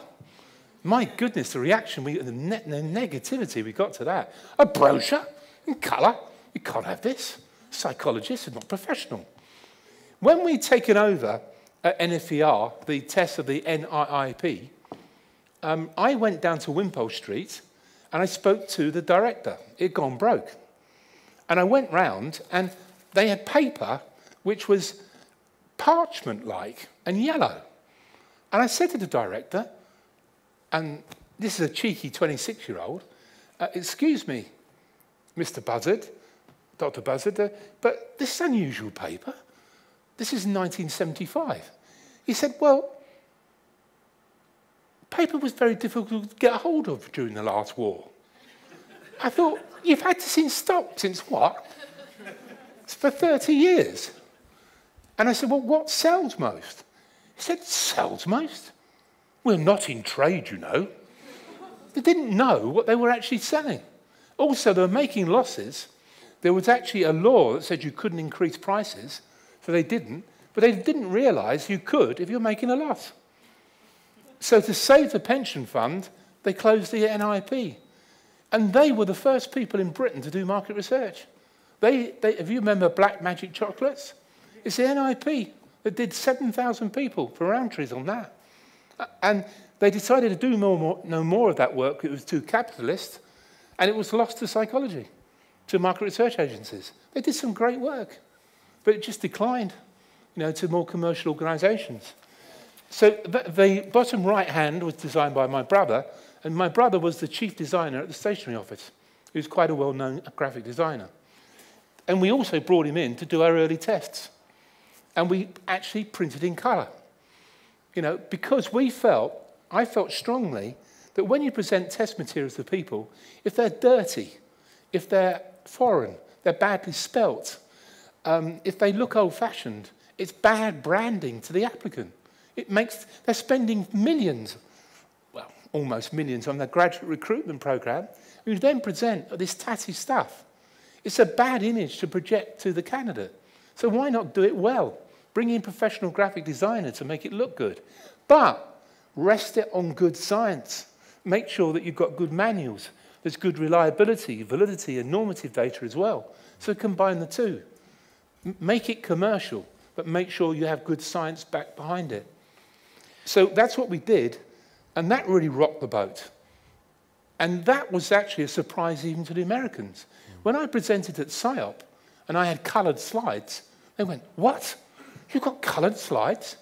My goodness, the reaction, we, the, ne- the negativity we got to that. A brochure? In colour, you can't have this. Psychologists are not professional. When we'd taken over at NFER, the test of the NIIP, um, I went down to Wimpole Street and I spoke to the director. It had gone broke. And I went round and they had paper which was parchment like and yellow. And I said to the director, and this is a cheeky 26 year old, uh, excuse me, Mr. Buzzard, Dr. Buzzard, uh, but this is unusual paper. This is 1975. He said, well, paper was very difficult to get hold of during the last war. I thought, you've had this in stock since what? It's for 30 years. And I said, well, what sells most? He said, sells most? We're not in trade, you know. They didn't know what they were actually selling. Also, they were making losses. There was actually a law that said you couldn't increase prices, so they didn't. But they didn't realize you could if you're making a loss. So to save the pension fund, they closed the NIP. And they were the first people in Britain to do market research. They, they, if you remember Black Magic Chocolates, it's the NIP that did 7,000 people for Rowntrees on that. And they decided to do more, more, no more of that work. It was too capitalist, and it was lost to psychology, to market research agencies. They did some great work, but it just declined, you know, to more commercial organisations. So the bottom right hand was designed by my brother, and my brother was the chief designer at the stationery office. He was quite a well-known graphic designer. And we also brought him in to do our early tests. And we actually printed in colour. You know, because we felt, I felt strongly, that when you present test materials to people, if they're dirty, if they're foreign, they're badly spelt, um, if they look old-fashioned, it's bad branding to the applicant. It makes, they're spending millions, well, almost millions on their graduate recruitment program. You then present this tatty stuff. It's a bad image to project to the candidate. So why not do it well? Bring in professional graphic designer to make it look good. But rest it on good science. Make sure that you've got good manuals. There's good reliability, validity, and normative data as well. So combine the two. M- Make it commercial, but make sure you have good science back behind it. So that's what we did, and that really rocked the boat. And that was actually a surprise even to the Americans. When I presented at SIOP and I had coloured slides, they went, What? You've got coloured slides?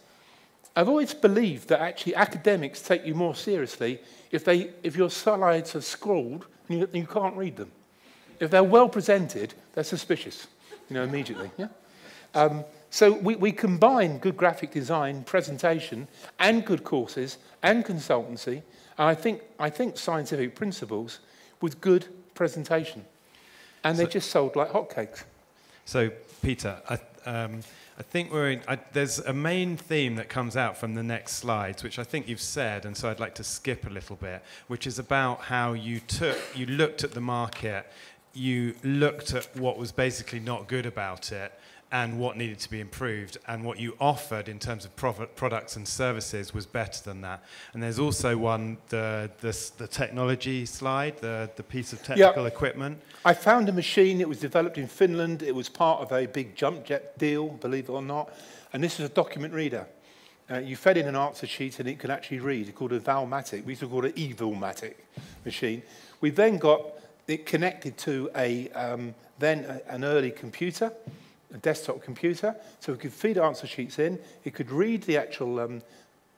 I've always believed that actually academics take you more seriously if, they, if your slides are scrawled and you, you can't read them. If they're well presented, they're suspicious, you know, immediately. Yeah? Um, so we, we combine good graphic design, presentation, and good courses, and consultancy, and I think, I think scientific principles with good presentation. And they just sold like hotcakes. So, Peter, I, um, I think we're in, I, there's a main theme that comes out from the next slides, which I think you've said, and so I'd like to skip a little bit, which is about how you took, you looked at the market, you looked at what was basically not good about it, and what needed to be improved, and what you offered in terms of products and services was better than that. And there's also one, the, the, the technology slide, the, the piece of technical equipment. I found a machine, it was developed in Finland, it was part of a big jump jet deal, believe it or not, and this is a document reader. Uh, you fed in an answer sheet and it could actually read, it's called a Valmatic, we used to call it Evilmatic machine. We then got it connected to a, um, then a, an early computer, a desktop computer, so we could feed answer sheets in, it could read the actual um,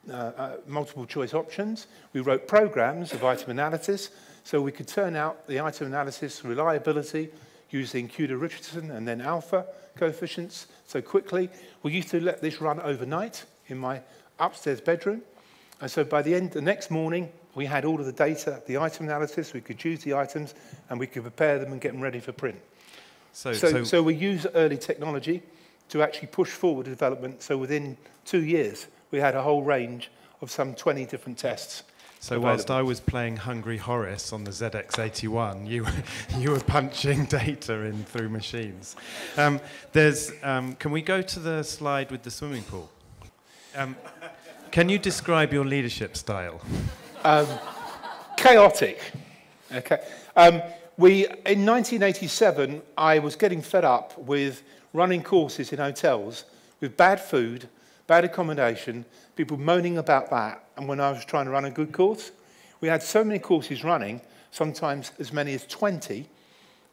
uh, uh, multiple choice options. We wrote programs of item analysis, so we could turn out the item analysis reliability using Kuder Richardson and then alpha coefficients so quickly. We used to let this run overnight in my upstairs bedroom. And so by the end, the next morning, we had all of the data, the item analysis, we could choose the items, and we could prepare them and get them ready for print. So, So, so, we use early technology to actually push forward development. So within two years, we had a whole range of some 20 different tests. So whilst. I was playing Hungry Horace on the ZX81, you were, you were punching data in through machines. Um, there's, um, can we go to the slide with the swimming pool? Um, can you describe your leadership style? chaotic. Okay. We, in 1987, I was getting fed up with running courses in hotels with bad food, bad accommodation, people moaning about that. And when I was trying to run a good course, we had so many courses running, sometimes as many as 20,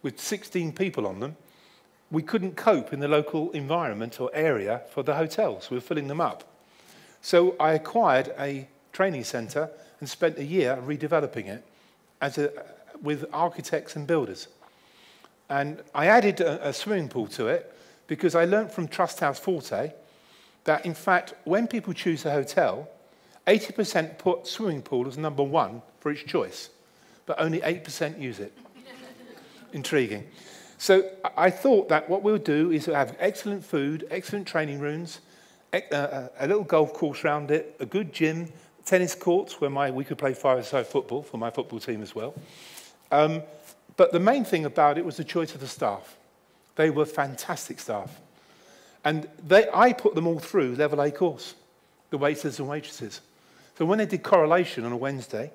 with 16 people on them. We couldn't cope in the local environment or area for the hotels. We were filling them up. So I acquired a training centre and spent a year redeveloping it as a, with architects and builders. And I added a, a swimming pool to it because I learned from Trusthouse Forte that, in fact, when people choose a hotel, 80% put swimming pool as number one for each choice, but only 8% use it. Intriguing. So I thought that what we'll do is have excellent food, excellent training rooms, uh, a little golf course around it, a good gym, tennis courts where my, we could play five-a-side football for my football team as well. Um, but the main thing about it was the choice of the staff. They were fantastic staff. And they, I put them all through level A course, the waiters and waitresses. So when they did correlation on a Wednesday,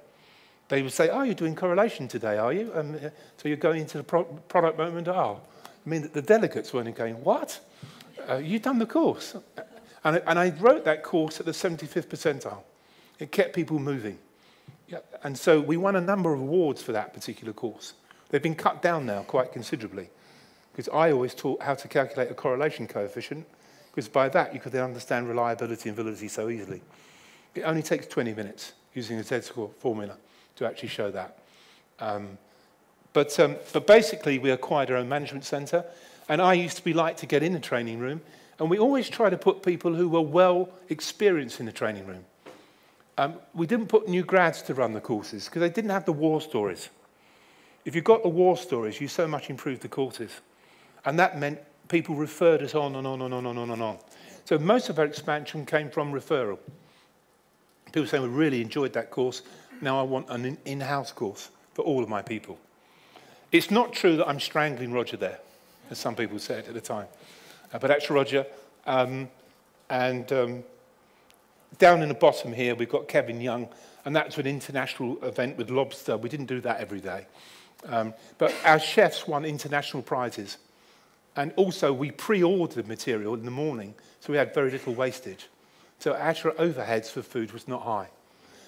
they would say, oh, you're doing correlation today, are you? Um, uh, so you're going into the pro- product moment. I mean, the delegates weren't going, what? Uh, you've done the course. And and I wrote that course at the 75th percentile. It kept people moving. And so we won a number of awards for that particular course. They've been cut down now quite considerably because I always taught how to calculate a correlation coefficient because by that you could then understand reliability and validity so easily. It only takes 20 minutes using a Z-score formula to actually show that. Um, but, um, but basically, we acquired our own management centre, and I used to be like to get in the training room, and we always try to put people who were well experienced in the training room. Um, we didn't put new grads to run the courses because they didn't have the war stories. If you got the war stories, you so much improved the courses. And that meant people referred us on and on and on and on and on. So most of our expansion came from referral. People saying, we really enjoyed that course. Now I want an in- in-house course for all of my people. It's not true that I'm strangling Roger there, as some people said at the time. Uh, but actually, Roger. Um, and um, down in the bottom here, we've got Kevin Young, and that's an international event with lobster. We didn't do that every day. Um, but our chefs won international prizes. And also, we pre-ordered material in the morning, so we had very little wastage. So actual overheads for food was not high.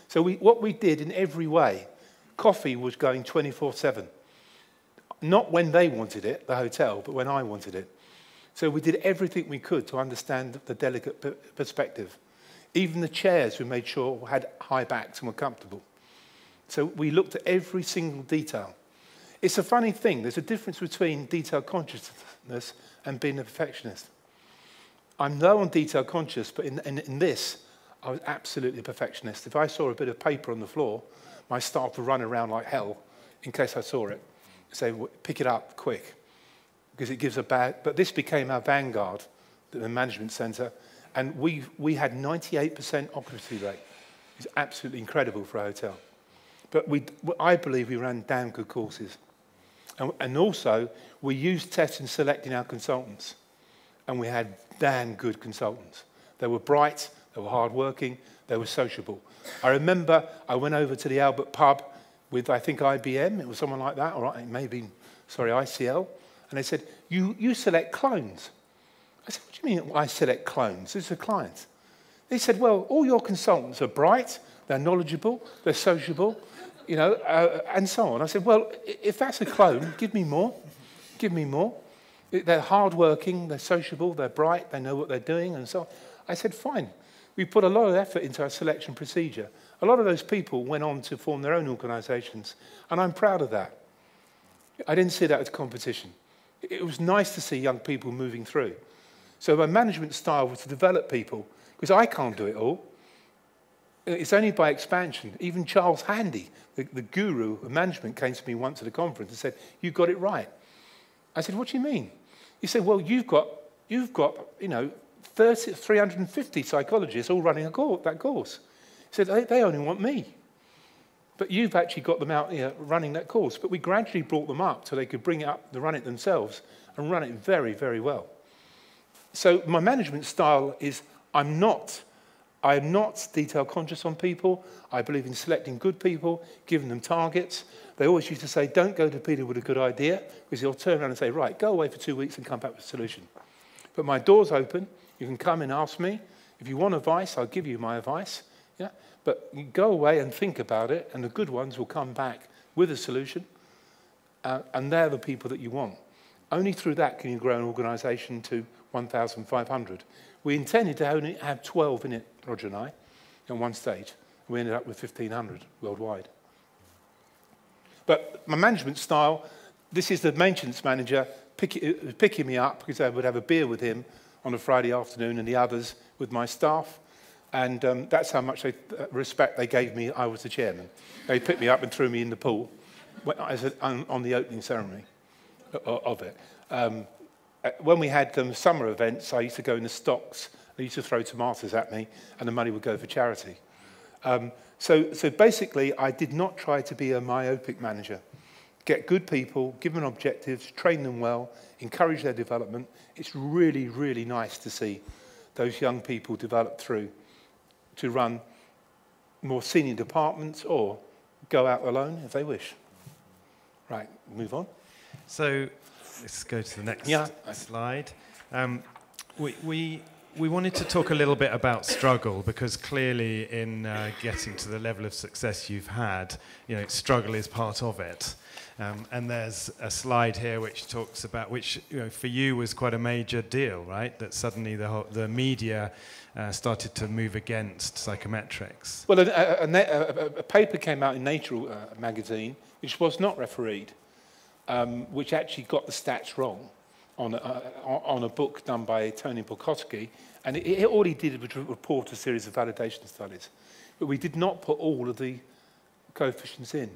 So we, what we did in every way, coffee was going 24-7. Not when they wanted it, the hotel, but when I wanted it. So we did everything we could to understand the delicate perspective. Even the chairs we made sure had high backs and were comfortable. So we looked at every single detail. It's a funny thing. There's a difference between detail consciousness and being a perfectionist. I'm low on detail conscious, but in, in, in this, I was absolutely a perfectionist. If I saw a bit of paper on the floor, my staff would run around like hell in case I saw it. Say, "W- pick it up quick, because it gives a bad. But this became our vanguard, the management centre, and we, we had 98% occupancy rate. It's absolutely incredible for a hotel. But we, I believe we ran damn good courses. And, and also, we used tests in selecting our consultants. And we had damn good consultants. They were bright, they were hardworking, they were sociable. I remember I went over to the Albert pub with, I think, IBM, it was someone like that, or it may have been, sorry, ICL. And they said, you, you select clones. I said, what do you mean I select clones? This is a client. They said, well, all your consultants are bright, they're knowledgeable, they're sociable, you know, uh, and so on. I said, well, if that's a clone, give me more. Give me more. They're hardworking, they're sociable, they're bright, they know what they're doing, and so on. I said, fine. We put a lot of effort into our selection procedure. A lot of those people went on to form their own organisations, and I'm proud of that. I didn't see that as competition. It was nice to see young people moving through. So my management style was to develop people, because I can't do it all. It's only by expansion. Even Charles Handy, the, the guru of management, came to me once at a conference and said, you got it right. I said, what do you mean? He said, well, you've got, you've got you know, 30, 350 psychologists all running a course, that course. He said, they, they only want me. But you've actually got them out here running that course. But we gradually brought them up so they could bring it up to run it themselves and run it very, very well. So my management style is I'm not I am not detail conscious on people. I believe in selecting good people, giving them targets. They always used to say, don't go to Peter with a good idea, because he'll turn around and say, right, go away for two weeks and come back with a solution. But my door's open. You can come and ask me. If you want advice, I'll give you my advice. Yeah? But go away and think about it, and the good ones will come back with a solution. Uh, and they're the people that you want. Only through that can you grow an organisation to 1,500. We intended to only have 12 in it, Roger and I, in one stage. We ended up with 1,500 worldwide. But my management style, this is the maintenance manager pick, uh, picking me up because I would have a beer with him on a Friday afternoon and the others with my staff. And um, that's how much they, uh, respect they gave me. I was the chairman. They picked me up and threw me in the pool as a, on, on the opening ceremony of it. Um, uh, Uh, when we had um, summer events, I used to go in the stocks. They used to throw tomatoes at me, and the money would go for charity. Um, so, so basically, I did not try to be a myopic manager. Get good people, give them objectives, train them well, encourage their development. It's really, really nice to see those young people develop through to run more senior departments or go out alone if they wish. Right, move on. So let's go to the next Yeah. slide. Um, we, we, we wanted to talk a little bit about struggle because clearly, in uh, getting to the level of success you've had, you know, struggle is part of it. Um, and there's a slide here which talks about which you know, for you was quite a major deal, right? That suddenly the, whole, the media uh, started to move against psychometrics. Well, a, a, a, a, paper came out in Nature uh, magazine, which was not refereed, um, which actually got the stats wrong on a, uh, on a book done by Tony Polkowski. And it, it, all he did was report a series of validation studies. But we did not put all of the coefficients in,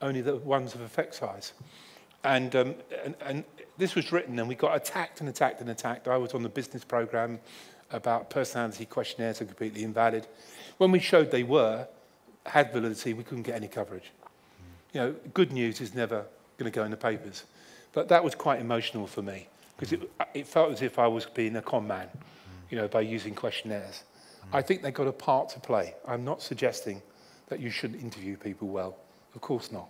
only the ones of effect size. And, um, and, and this was written, and we got attacked and attacked and attacked. I was on the business program about personality questionnaires are completely invalid. When we showed they were, had validity, we couldn't get any coverage. You know, good news is never going to go in the papers. But that was quite emotional for me because it, it felt as if I was being a con man, you know, by using questionnaires. I think they've got a part to play. I'm not suggesting that you shouldn't interview people well. Of course not.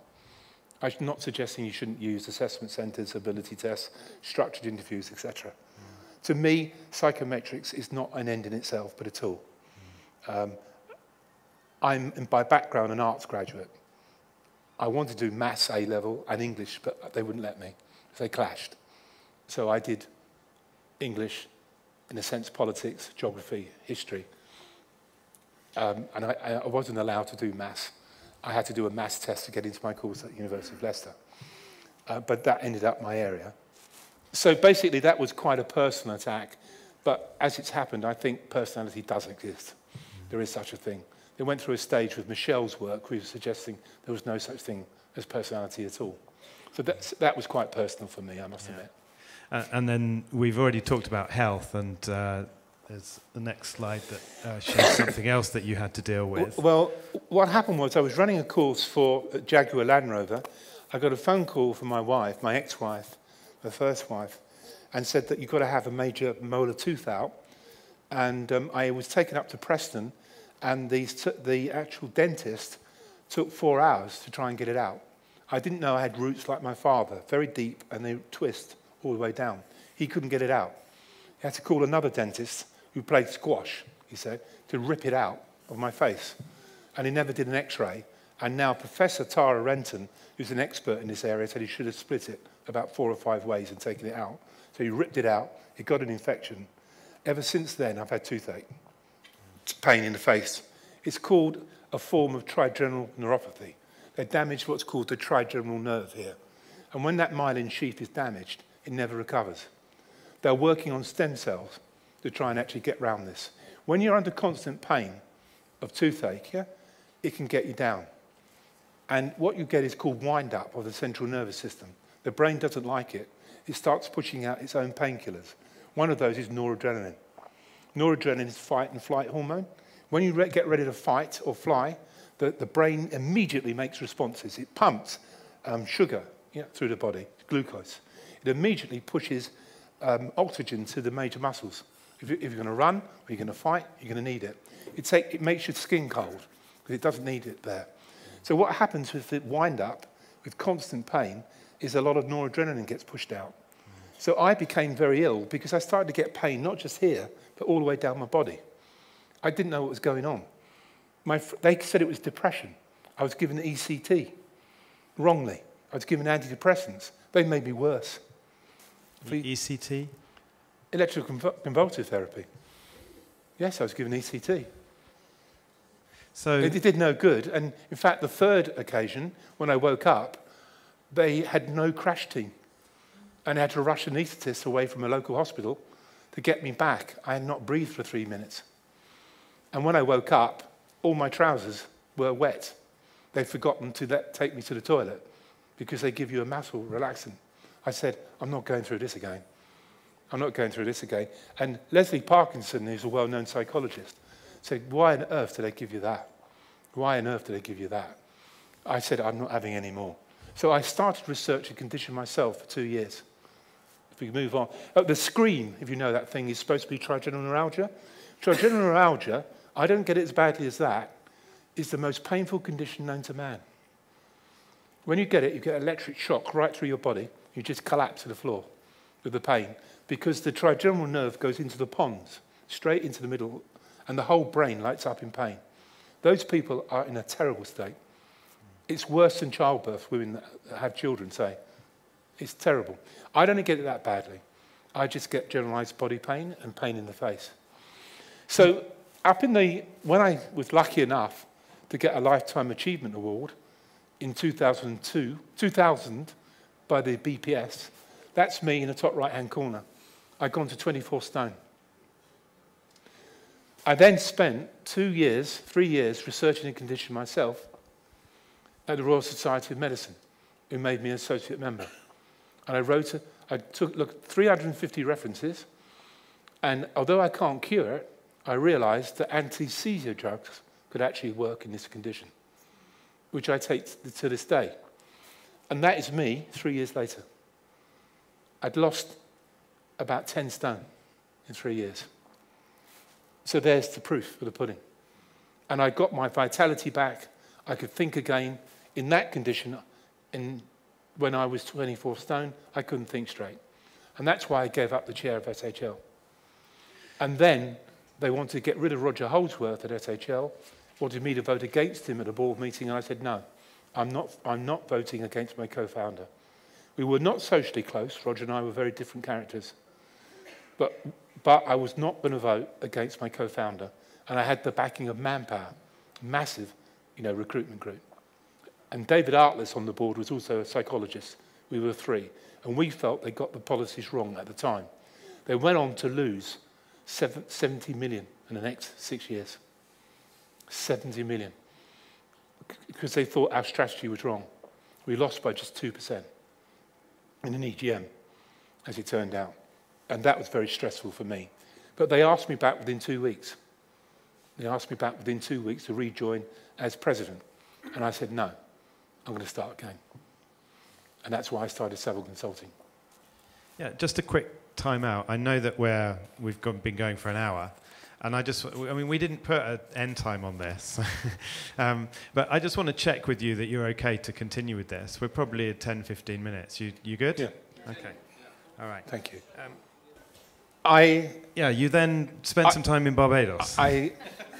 I'm not suggesting you shouldn't use assessment centres, ability tests, structured interviews, etc. To me, psychometrics is not an end in itself, but a tool. Um, I'm, by background, an arts graduate. I wanted to do maths A level and English, but they wouldn't let me. They clashed. So I did English, in a sense, politics, geography, history. Um, and I, I wasn't allowed to do maths. I had to do a maths test to get into my course at the University of Leicester. Uh, but that ended up my area. So basically, that was quite a personal attack. But as it's happened, I think personality does exist. There is such a thing. They went through a stage with Mischel's work he was suggesting there was no such thing as personality at all. So that's, that was quite personal for me, I must admit. Uh, and then we've already talked about health, and uh, there's the next slide that uh, shows something else that you had to deal with. Well, what happened was I was running a course for Jaguar Land Rover. I got a phone call from my wife, my ex-wife, my first wife, and said that you've got to have a major molar tooth out. And um, I was taken up to Preston, and the, the actual dentist took four hours to try and get it out. I didn't know I had roots like my father, very deep, and they twist all the way down. He couldn't get it out. He had to call another dentist who played squash, he said, to rip it out of my face. And he never did an x-ray. And now Professor Tara Renton, who's an expert in this area, said he should have split it about four or five ways and taken it out. So he ripped it out. It got an infection. Ever since then, I've had toothache, pain in the face. It's called a form of trigeminal neuropathy. They damage what's called the trigeminal nerve here. And when that myelin sheath is damaged, it never recovers. They're working on stem cells to try and actually get around this. When you're under constant pain of toothache, yeah, it can get you down. And what you get is called wind up of the central nervous system. The brain doesn't like it. It starts pushing out its own painkillers. One of those is noradrenaline. Noradrenaline is fight and flight hormone. When you get ready to fight or fly, the, the brain immediately makes responses. It pumps um, sugar yeah, through the body, glucose. It immediately pushes um, oxygen to the major muscles. If, you- if you're going to run or you're going to fight, you're going to need it. It, take, it makes your skin cold because it doesn't need it there. So what happens with the wind up, with constant pain, is a lot of noradrenaline gets pushed out. So I became very ill because I started to get pain, not just here, all the way down my body. I didn't know what was going on. My, they said it was depression. I was given ECT wrongly. I was given antidepressants. They made me worse. ECT? Electroconvulsive therapy. Yes, I was given ECT. So, It, it did no good. And in fact, the third occasion, when I woke up, they had no crash team. And I had to rush anaesthetists away from a local hospital to get me back. I had not breathed for three minutes. And when I woke up, all my trousers were wet. They'd forgotten to let, take me to the toilet because they give you a muscle relaxant. I said, I'm not going through this again. I'm not going through this again. And Leslie Parkinson, who's a well known psychologist, said, Why on earth did they give you that? Why on earth did they give you that? I said, I'm not having any more. So I started research a condition myself for two years. We move on. Oh, the screen, if you know that thing, is supposed to be trigeminal neuralgia. Trigeminal neuralgia, I don't get it as badly as that, is the most painful condition known to man. When you get it, you get an electric shock right through your body. You just collapse to the floor with the pain because the trigeminal nerve goes into the pons, straight into the middle, and the whole brain lights up in pain. Those people are in a terrible state. It's worse than childbirth, women that have children say. It's terrible. I don't get it that badly. I just get generalized body pain and pain in the face. So, up in the, when I was lucky enough to get a Lifetime Achievement Award in 2002, 2000 by the BPS, that's me in the top right hand corner. I'd gone to 24 stone. I then spent two years, three years, researching the condition myself at the Royal Society of Medicine, who made me an associate member. And I wrote, I took look, 350 references, and although I can't cure it, I realized that anti-seizure drugs could actually work in this condition, which I take to this day. And that is me three years later. I'd lost about 10 stone in three years. So there's the proof for the pudding. And I got my vitality back. I could think again. In that condition, in, when I was 24 stone, I couldn't think straight. And that's why I gave up the chair of SHL. And then they wanted to get rid of Roger Holdsworth at SHL, wanted me to vote against him at a board meeting, and I said, no, I'm not, I'm not voting against my co-founder. We were not socially close. Roger and I were very different characters. But, but I was not going to vote against my co-founder. And I had the backing of Manpower, massive, you know, recruitment group. And David Artless on the board was also a psychologist. We were three. And we felt they got the policies wrong at the time. They went on to lose 70 million in the next six years. 70 million. Because they thought our strategy was wrong. We lost by just 2% in an EGM, as it turned out. And that was very stressful for me. But they asked me back within two weeks. They asked me back within two weeks to rejoin as president. And I said, no, I'm going to start again. And that's why I started Saville Consulting. yeah, just a quick time out. I know that we're, we've gone, been going for an hour. And I just, I mean, we didn't put an end time on this. um, but I just want to check with you that you're okay to continue with this. We're probably at 10, 15 minutes. You, you good? Yeah. Okay. All right. Thank you. Um, I, Yeah, you then spent I- some time in Barbados. I,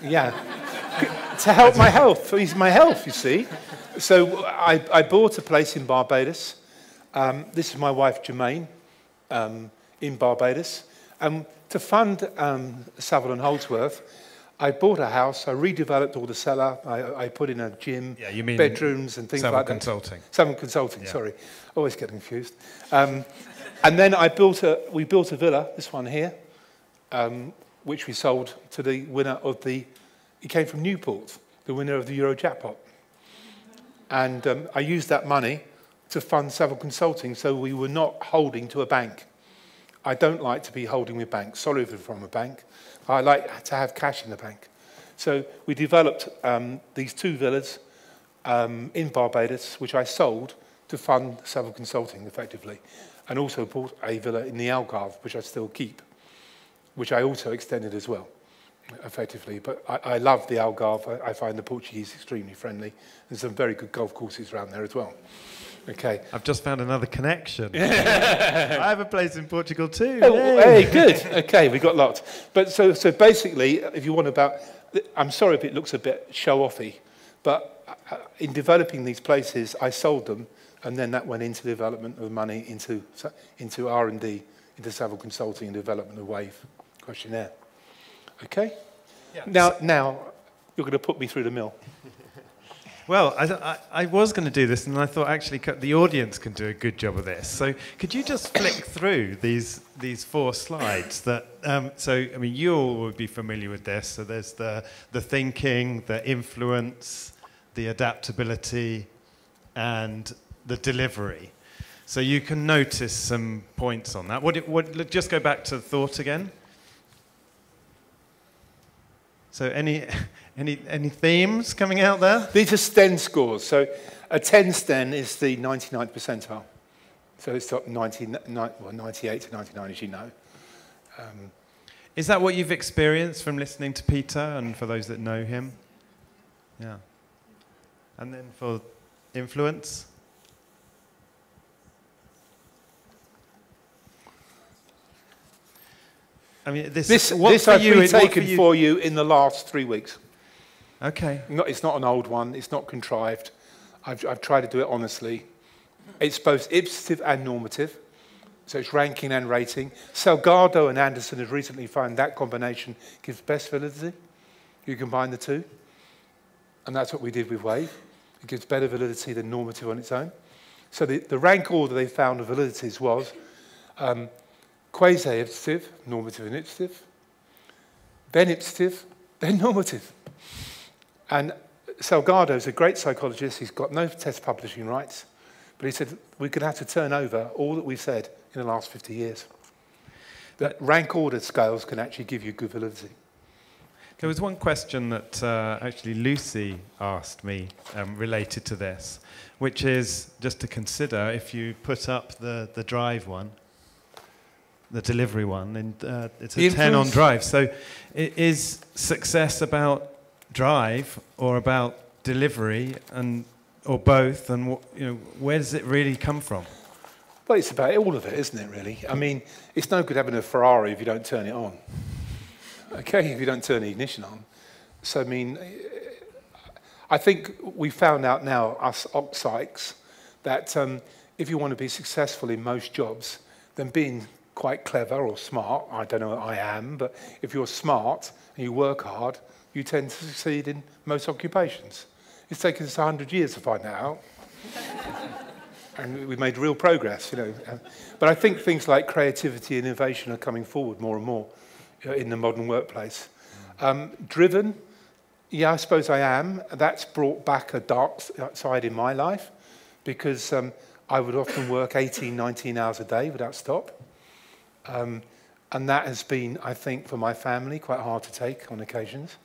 yeah, to help my health. It's my health, you see. So I, I bought a place in Barbados. Um, this is my wife, Jermaine, um, in Barbados. And to fund um, Saville and Holdsworth, I bought a house. I redeveloped all the cellar. I, I put in a gym, Yeah, you mean bedrooms, and things like that. Consulting. Saville Consulting, Yeah. sorry. Always get confused. Um, and then I built a, we built a villa, this one here, um, which we sold to the winner of the, he came from Newport, the winner of the Euro jackpot. And um, I used that money to fund Saville Consulting so we were not holding to a bank. I don't like to be holding with banks, sorry if I'm from a bank. I like to have cash in the bank. So we developed um, these two villas um, in Barbados, which I sold to fund Saville Consulting effectively, and also bought a villa in the Algarve, which I still keep. which I also extended as well, effectively. But I, I love the Algarve. I, I find the Portuguese extremely friendly. There's some very good golf courses around there as well. Okay. I've just found another connection. I have a place in Portugal too. Oh, Yay. hey, good. Okay, we got lots. But so, so basically, if you want about, I'm sorry if it looks a bit show-offy, but uh, in developing these places, I sold them, and then that went into the development of money into into R&D, into Saville Consulting and development of Wave questionnaire. Okay. Now, now you're going to put me through the mill. Well, I, I, I was going to do this, and I thought actually the audience can do a good job of this. So, could you just flick through these these four slides? That um, so, I mean, you all would be familiar with this. So, there's the the thinking, the influence, the adaptability, and the delivery. So, you can notice some points on that. What, it, what just go back to thought again. So, any any any themes coming out there? These are STEN scores. So a 10 STEN is the 99th percentile. So it's 90, well, 98 to 99, as you know. Um, Is that what you've experienced from listening to Peter and for those that know him? Yeah. And then for influence? I mean, this, this what this for I've you, what for you- for you in the last three weeks. Okay. Not, it's not an old one. It's not contrived. I've, I've tried to do it honestly. It's both ipsative and normative. So it's ranking and rating. Salgado and Anderson have recently found that combination gives best validity. You combine the two. And that's what we did with Wave. It gives better validity than normative on its own. So the, the rank order they found of validities was um, quasi-ipsative, normative and ipsative, then ipsative, then normative. And Salgado is a great psychologist. He's got no test publishing rights. But he said, we're going to have to turn over all that we've said in the last 50 years. That rank ordered scales can actually give you good validity. There was one question that uh, actually Lucy asked me um, related to this, which is just to consider if you put up the, the drive one, the delivery one, and uh, it's a The 10 on drive. So is success about drive or about delivery and or both and you know where does it really come from Well, it's about all of it, isn't it, really? I mean, it's no good having a Ferrari if you don't turn it on. Okay, if you don't turn the ignition on. So, I mean, I think we found out now, us oxykes, that um, if you want to be successful in most jobs, then being quite clever or smart, I don't know what I am, but if you're smart and you work hard, you tend to succeed in most occupations. It's taken us 100 years to find that out and we made real progress, you know. Uh, But I think things like creativity and innovation are coming forward more and more uh, in the modern workplace. Um, driven, yeah, I suppose I am. That's brought back a dark uh, side in my life because um, I would often work 18, 19 hours a day without stop. Um, and that has been, I think, for my family, quite hard to take on occasions.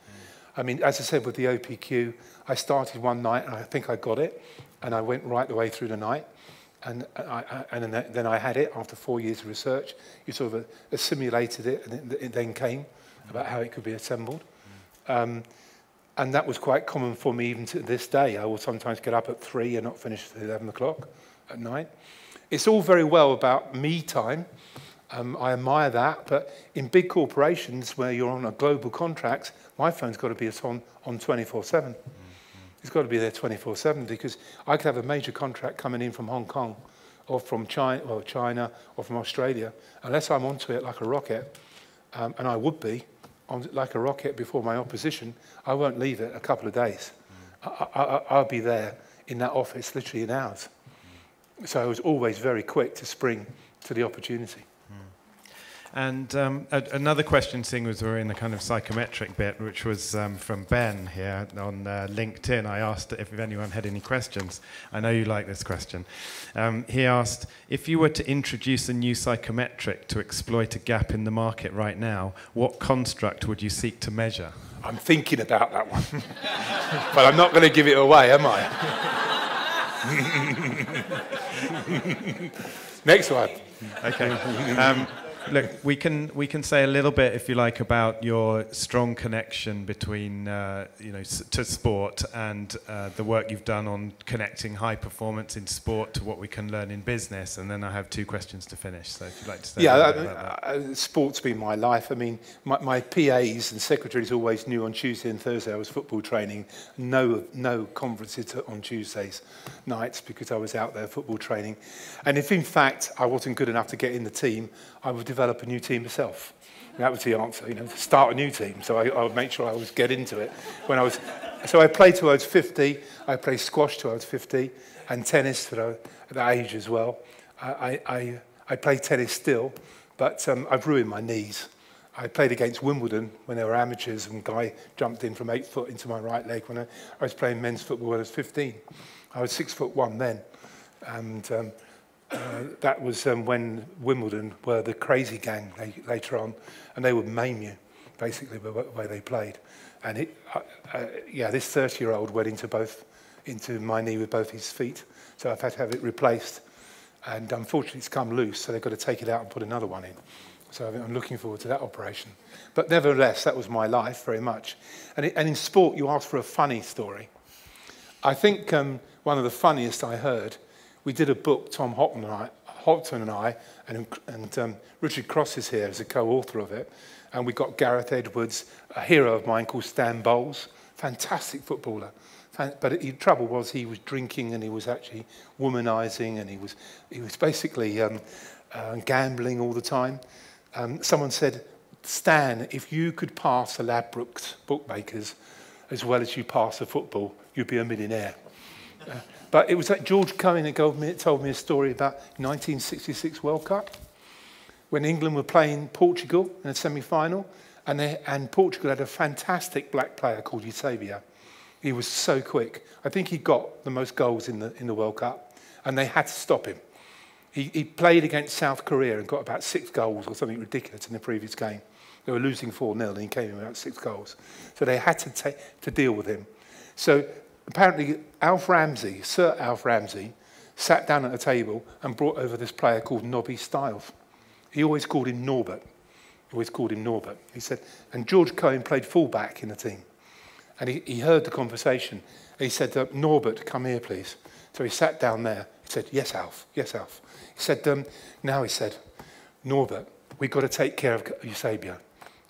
I mean, as I said with the OPQ, I started one night and I think I got it, and I went right the way through the night. And, I, I, and then- I had it after four years of research. You sort of uh, assimilated it, and it, it then came about how it could be assembled. Um, and that was quite common for me even to this day. I will sometimes get up at three and not finish at 11 o'clock at night. It's all very well about me time. Um, I admire that, but in big corporations where you're on a global contract, my phone's got to be on, on 24-7. It's got to be there 24-7 because I could have a major contract coming in from Hong Kong or from China, well, China or from Australia. Unless I'm onto it like a rocket, um, and I would be, on, like a rocket before my opposition, I won't leave it a couple of days. I, I, I- I'll be there in that office literally in hours. So I was always very quick to spring to the opportunity. And um, a- another question, seeing as we're in the kind of psychometric bit, which was um, from Ben here on uh, LinkedIn. I asked if anyone had any questions. I know you like this question. Um, he asked if you were to introduce a new psychometric to exploit a gap in the market right now, what construct would you seek to measure? I'm thinking about that one. but I'm not going to give it away, am I? Next one. Okay. Look, we can we can say a little bit, if you like, about your strong connection between uh, you know s- to sport and uh, the work you've done on connecting high performance in sport to what we can learn in business. And then I have two questions to finish. So if you'd like to say Yeah, I, little bit about that. uh, sport's been my life. I mean, my, my PAs and secretaries always knew on Tuesday and Thursday I was football training. No, no conferences on Tuesdays nights because I was out there football training. And if in fact I wasn't good enough to get in the team, I would develop a new team myself. And that was the answer, you know, to start a new team. So I, I would make sure I always get into it. When I was, so I played till I was 50. I played squash till I was 50 and tennis that I, at that age as well. I, I, I play tennis still, but um, I've ruined my knees. I played against Wimbledon when they were amateurs and guy jumped in from eight foot into my right leg when I, I was playing men's football when I was 15. I was six foot one then. And um, Uh, that was um, when Wimbledon were the crazy gang later on, and they would maim you, basically, the way they played. And it, uh, uh, yeah, this 30-year-old went into both, into my knee with both his feet, so I've had to have it replaced. And unfortunately, it's come loose, so they've got to take it out and put another one in. So I'm looking forward to that operation. But nevertheless, that was my life very much. And, it, and in sport, you ask for a funny story. I think um, one of the funniest I heard we did a book, Tom Hopton and I, Hopton and, I, and, um, and um, Richard Cross is here as a co-author of it, and we got Gareth Edwards, a hero of mine called Stan Bowles, fantastic footballer. But the trouble was he was drinking and he was actually womanizing and he was, he was basically um, uh, gambling all the time. Um, someone said, Stan, if you could pass the Ladbrokes bookmakers as well as you pass the football, you'd be a millionaire. Uh, but it was like George Cohen that told me, a story about 1966 World Cup when England were playing Portugal in a semi-final, and, and Portugal had a fantastic black player called Eusebio. He was so quick. I think he got the most goals in the, in the World Cup, and they had to stop him. He, he played against South Korea and got about six goals or something ridiculous in the previous game. They were losing 4-0 and he came in about six goals. So they had to, to deal with him. So apparently Alf Ramsey, Sir Alf Ramsey, sat down at a table and brought over this player called Nobby Stiles. He always called him Norbert. He always called him Norbert. He said, and George Cohen played fullback in the team. And he, he heard the conversation. He said, uh, Norbert, come here, please. So he sat down there. He said, yes, Alf. Yes, Alf. He said, um, now he said, Norbert, we've got to take care of Eusebio.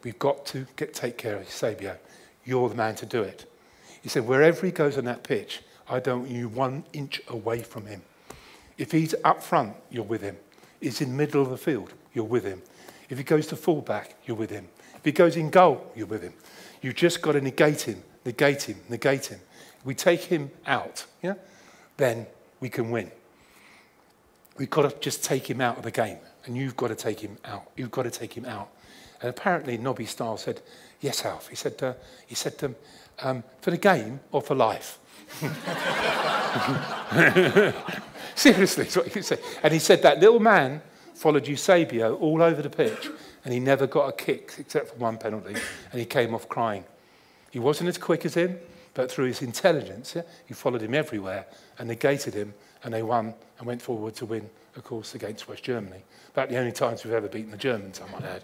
We've got to get, take care of Eusebio. You're the man to do it. He said, wherever he goes on that pitch, I don't want you one inch away from him. If he's up front, you're with him. If He's in the middle of the field, you're with him. If he goes to fullback, you're with him. If he goes in goal, you're with him. You've just got to negate him, negate him, negate him. If we take him out, yeah, then we can win. We've got to just take him out of the game, and you've got to take him out. You've got to take him out. And apparently, Nobby Stiles said, "Yes, Alf." He said, uh, "He said um, um, for the game or for life." Seriously, that's what he said. And he said that little man followed Eusebio all over the pitch, and he never got a kick except for one penalty, and he came off crying. He wasn't as quick as him, but through his intelligence, yeah, he followed him everywhere and negated him, and they won and went forward to win, of course, against West Germany. About the only times we've ever beaten the Germans, I might add.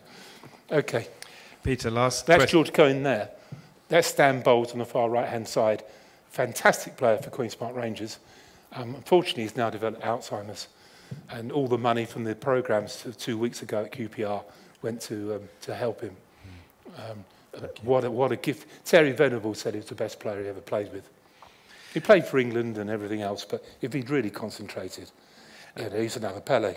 Okay, Peter, last that's question. George Cohen there. There's Stan Bowles on the far right-hand side. Fantastic player for Queen's Park Rangers. Um, unfortunately, he's now developed Alzheimer's. And all the money from the programmes two weeks ago at QPR went to, um, to help him. Um, what, a, what a gift. Terry Venable said he was the best player he ever played with. He played for England and everything else, but if he'd really concentrated, you know, he's another Pele.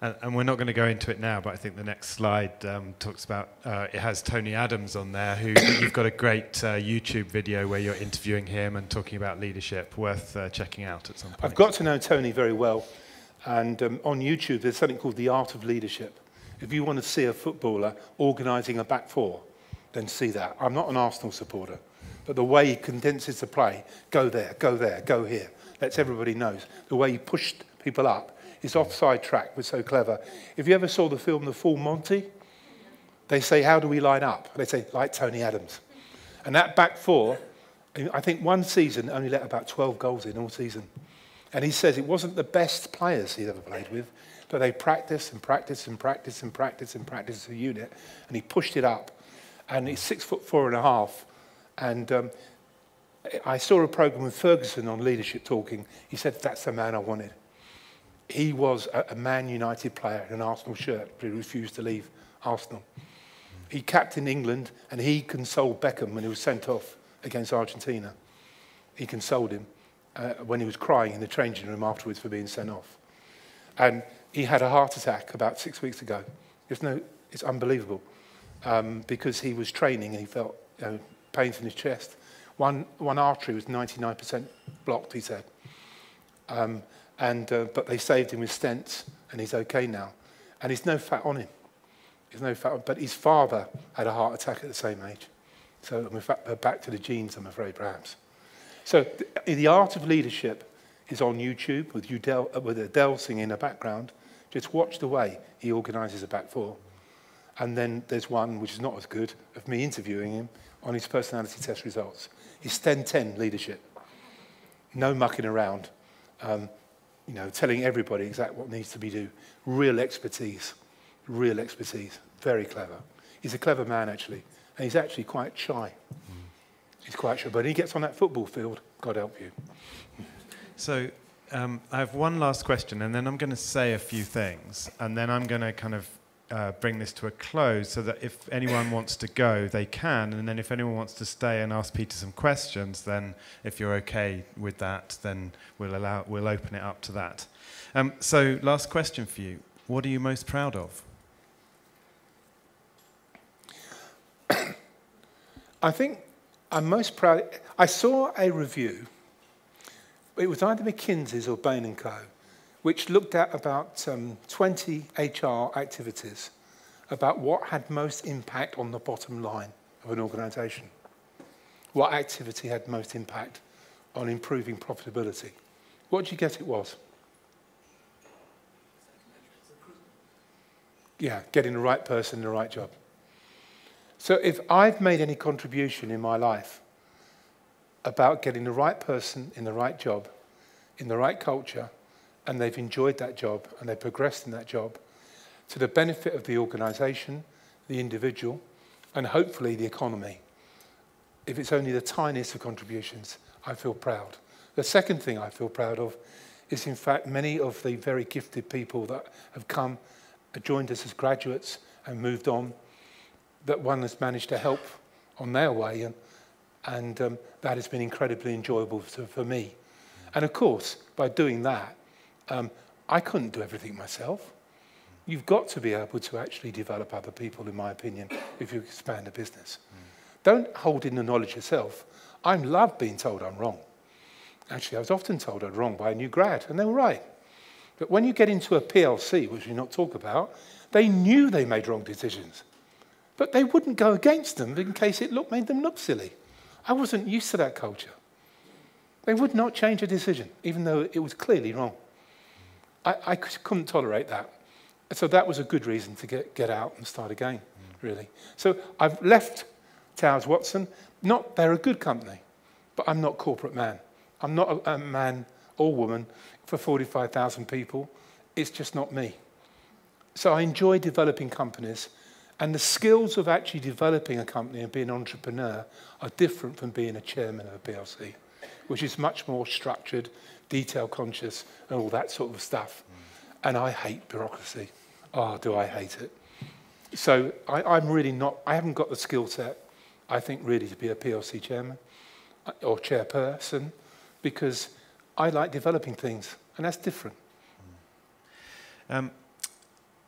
And, and we're not going to go into it now, but I think the next slide um, talks about uh, it has Tony Adams on there, who you've got a great uh, YouTube video where you're interviewing him and talking about leadership, worth uh, checking out at some point. I've got to know Tony very well, and um, on YouTube there's something called the art of leadership. If you want to see a footballer organising a back four, then see that. I'm not an Arsenal supporter, but the way he condenses the play, go there, go there, go here, lets everybody knows. The way he pushed people up, his offside track was so clever. If you ever saw the film The Full Monty, they say, how do we line up? They say, like Tony Adams. And that back four, I think one season only let about 12 goals in all season. And he says it wasn't the best players he'd ever played with, but But they practiced and practiced and practiced and practiced and practiced as a unit, and he pushed it up. And he's six foot four and a half. And um, I saw a program with Ferguson on leadership talking. He said, That's the man I wanted. he was a, a Man United player in an Arsenal shirt, but he refused to leave Arsenal. He captained England and he consoled Beckham when he was sent off against Argentina. He consoled him uh, when he was crying in the changing room afterwards for being sent off. And he had a heart attack about six weeks ago. It's, no, it's unbelievable um, because he was training and he felt you know, pains in his chest. One, one artery was 99% blocked, he said. Um, and, uh, but they saved him with stents and he's okay now. And he's no fat on him. There's no fat, but his father had a heart attack at the same age. So in fact, we're back to the genes, I'm afraid, perhaps. So the, the art of leadership is on YouTube with, Udell, uh, with Adele singing in the background. Just watch the way he organises a back four. And then there's one, which is not as good, of me interviewing him on his personality test results. His 10-10 leadership. No mucking around. Um, you know, telling everybody exactly what needs to be done. Real expertise. Real expertise. Very clever. He's a clever man, actually. And he's actually quite shy. He's quite shy. But he gets on that football field, God help you. So um, I have one last question, and then I'm going to say a few things, and then I'm going to kind of uh, bring this to a close so that if anyone wants to go, they can, and then if anyone wants to stay and ask Peter some questions, then if you're okay with that, then we'll allow we'll open it up to that. Um, so, last question for you: What are you most proud of? I think I'm most proud. I saw a review. It was either McKinsey's or Bain & Co., which looked at about um, 20 HR activities about what had most impact on the bottom line of an organisation. What activity had most impact on improving profitability? What do you guess it was? Yeah, getting the right person in the right job. So if I've made any contribution in my life about getting the right person in the right job, in the right culture, and they've enjoyed that job and they've progressed in that job to the benefit of the organisation, the individual, and hopefully the economy. If it's only the tiniest of contributions, I feel proud. The second thing I feel proud of is, in fact, many of the very gifted people that have come, joined us as graduates, and moved on, that one has managed to help on their way, and, and um, that has been incredibly enjoyable for, for me. And of course, by doing that, um, I couldn't do everything myself. You've got to be able to actually develop other people, in my opinion, if you expand a business. Don't hold in the knowledge yourself. I love being told I'm wrong. Actually, I was often told I'm wrong by a new grad, and they were right. But when you get into a PLC, which we not talk about, they knew they made wrong decisions. But they wouldn't go against them in case it looked, made them look silly. I wasn't used to that culture. They would not change a decision, even though it was clearly wrong. I, I couldn't tolerate that. So that was a good reason to get, get out and start again, really. So I've left Towers Watson. Not, they're a good company, but I'm not corporate man. I'm not a, a man or woman for 45,000 people. It's just not me. So I enjoy developing companies, and the skills of actually developing a company and being an entrepreneur are different from being a chairman of a PLC, which is much more structured, detail conscious, and all that sort of stuff. And I hate bureaucracy. Oh, do I hate it. So I, I'm really not, I haven't got the skill set, I think, really to be a PLC chairman uh, or chairperson because I like developing things, and that's different. Um,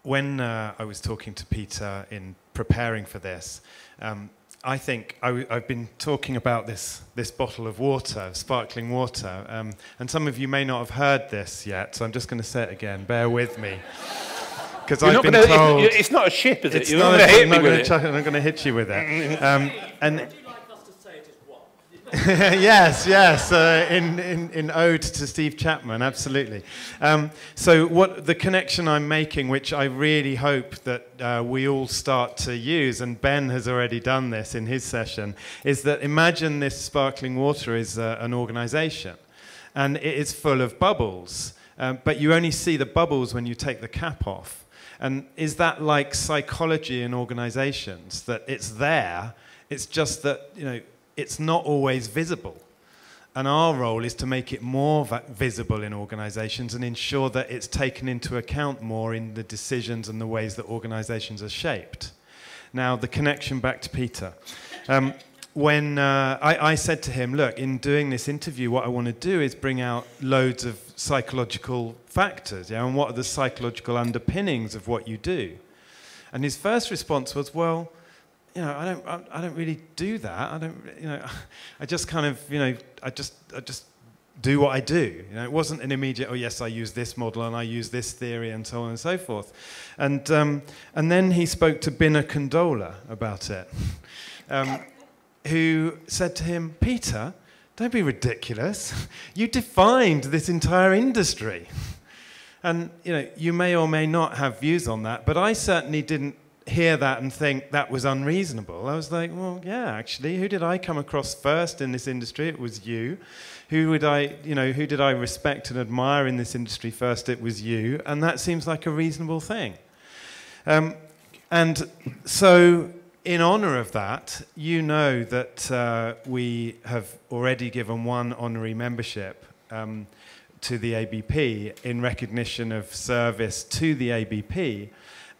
when uh, I was talking to Peter in preparing for this, um, I think I, have been talking about this, this bottle of water, sparkling water, um, and some of you may not have heard this yet, so I'm just going to say it again. Bear with me. Because I've been gonna- told it's, it's not a ship, is it? it's You're not not a- going to hit I'm me with it. chuck I'm not going to hit you with it. Um, and Would you like us to say it as what? yes, yes, uh, in, in, in ode to Steve Chapman, absolutely. Um, so, what the connection I'm making, which I really hope that uh, we all start to use, and Ben has already done this in his session, is that imagine this sparkling water is uh, an organization, and it is full of bubbles. um, but you only see the bubbles when you take the cap off. And is that like psychology in organizations that it's there? It's just that you know it's not always visible. And our role is to make it more visible in organizations and ensure that it's taken into account more in the decisions and the ways that organizations are shaped. Now, the connection back to Peter. Um, when uh, I, I said to him, Look, in doing this interview, what I want to do is bring out loads of psychological factors, yeah, and what are the psychological underpinnings of what you do? And his first response was, Well, you know, I don't, I, I don't really do that. I don't, you know, I just kind of, you know, I just, I just do what I do. You know, it wasn't an immediate, oh yes, I use this model and I use this theory and so on and so forth. And, um, and then he spoke to Binna Kandola about it, um, who said to him, Peter, don't be ridiculous. You defined this entire industry. And you know, you may or may not have views on that, but I certainly didn't hear that and think that was unreasonable. I was like, well, yeah, actually, who did I come across first in this industry? It was you. Who would I, you know, who did I respect and admire in this industry first? It was you, and that seems like a reasonable thing. Um, and so, in honor of that, you know that uh, we have already given one honorary membership um, to the ABP in recognition of service to the ABP.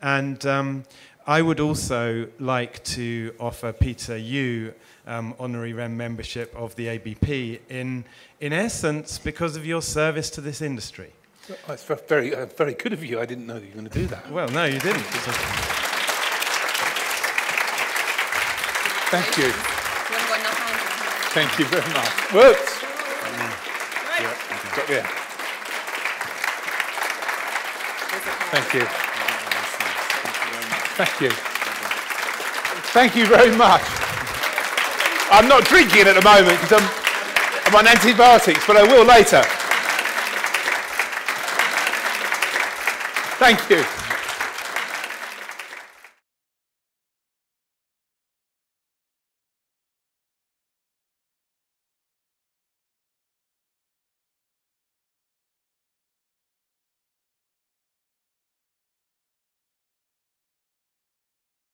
And um, I would also like to offer Peter you um, honorary REM membership of the ABP in, in essence because of your service to this industry. Oh, it's very, uh, very good of you. I didn't know you were going to do that. Well, no, you didn't. It's a- Thank you. You haven't got enough hands. Thank you very much. Works. Got there. Thank you. Thank you. Thank you very much. I'm not drinking at the moment because I'm, I'm on antibiotics, but I will later. Thank you.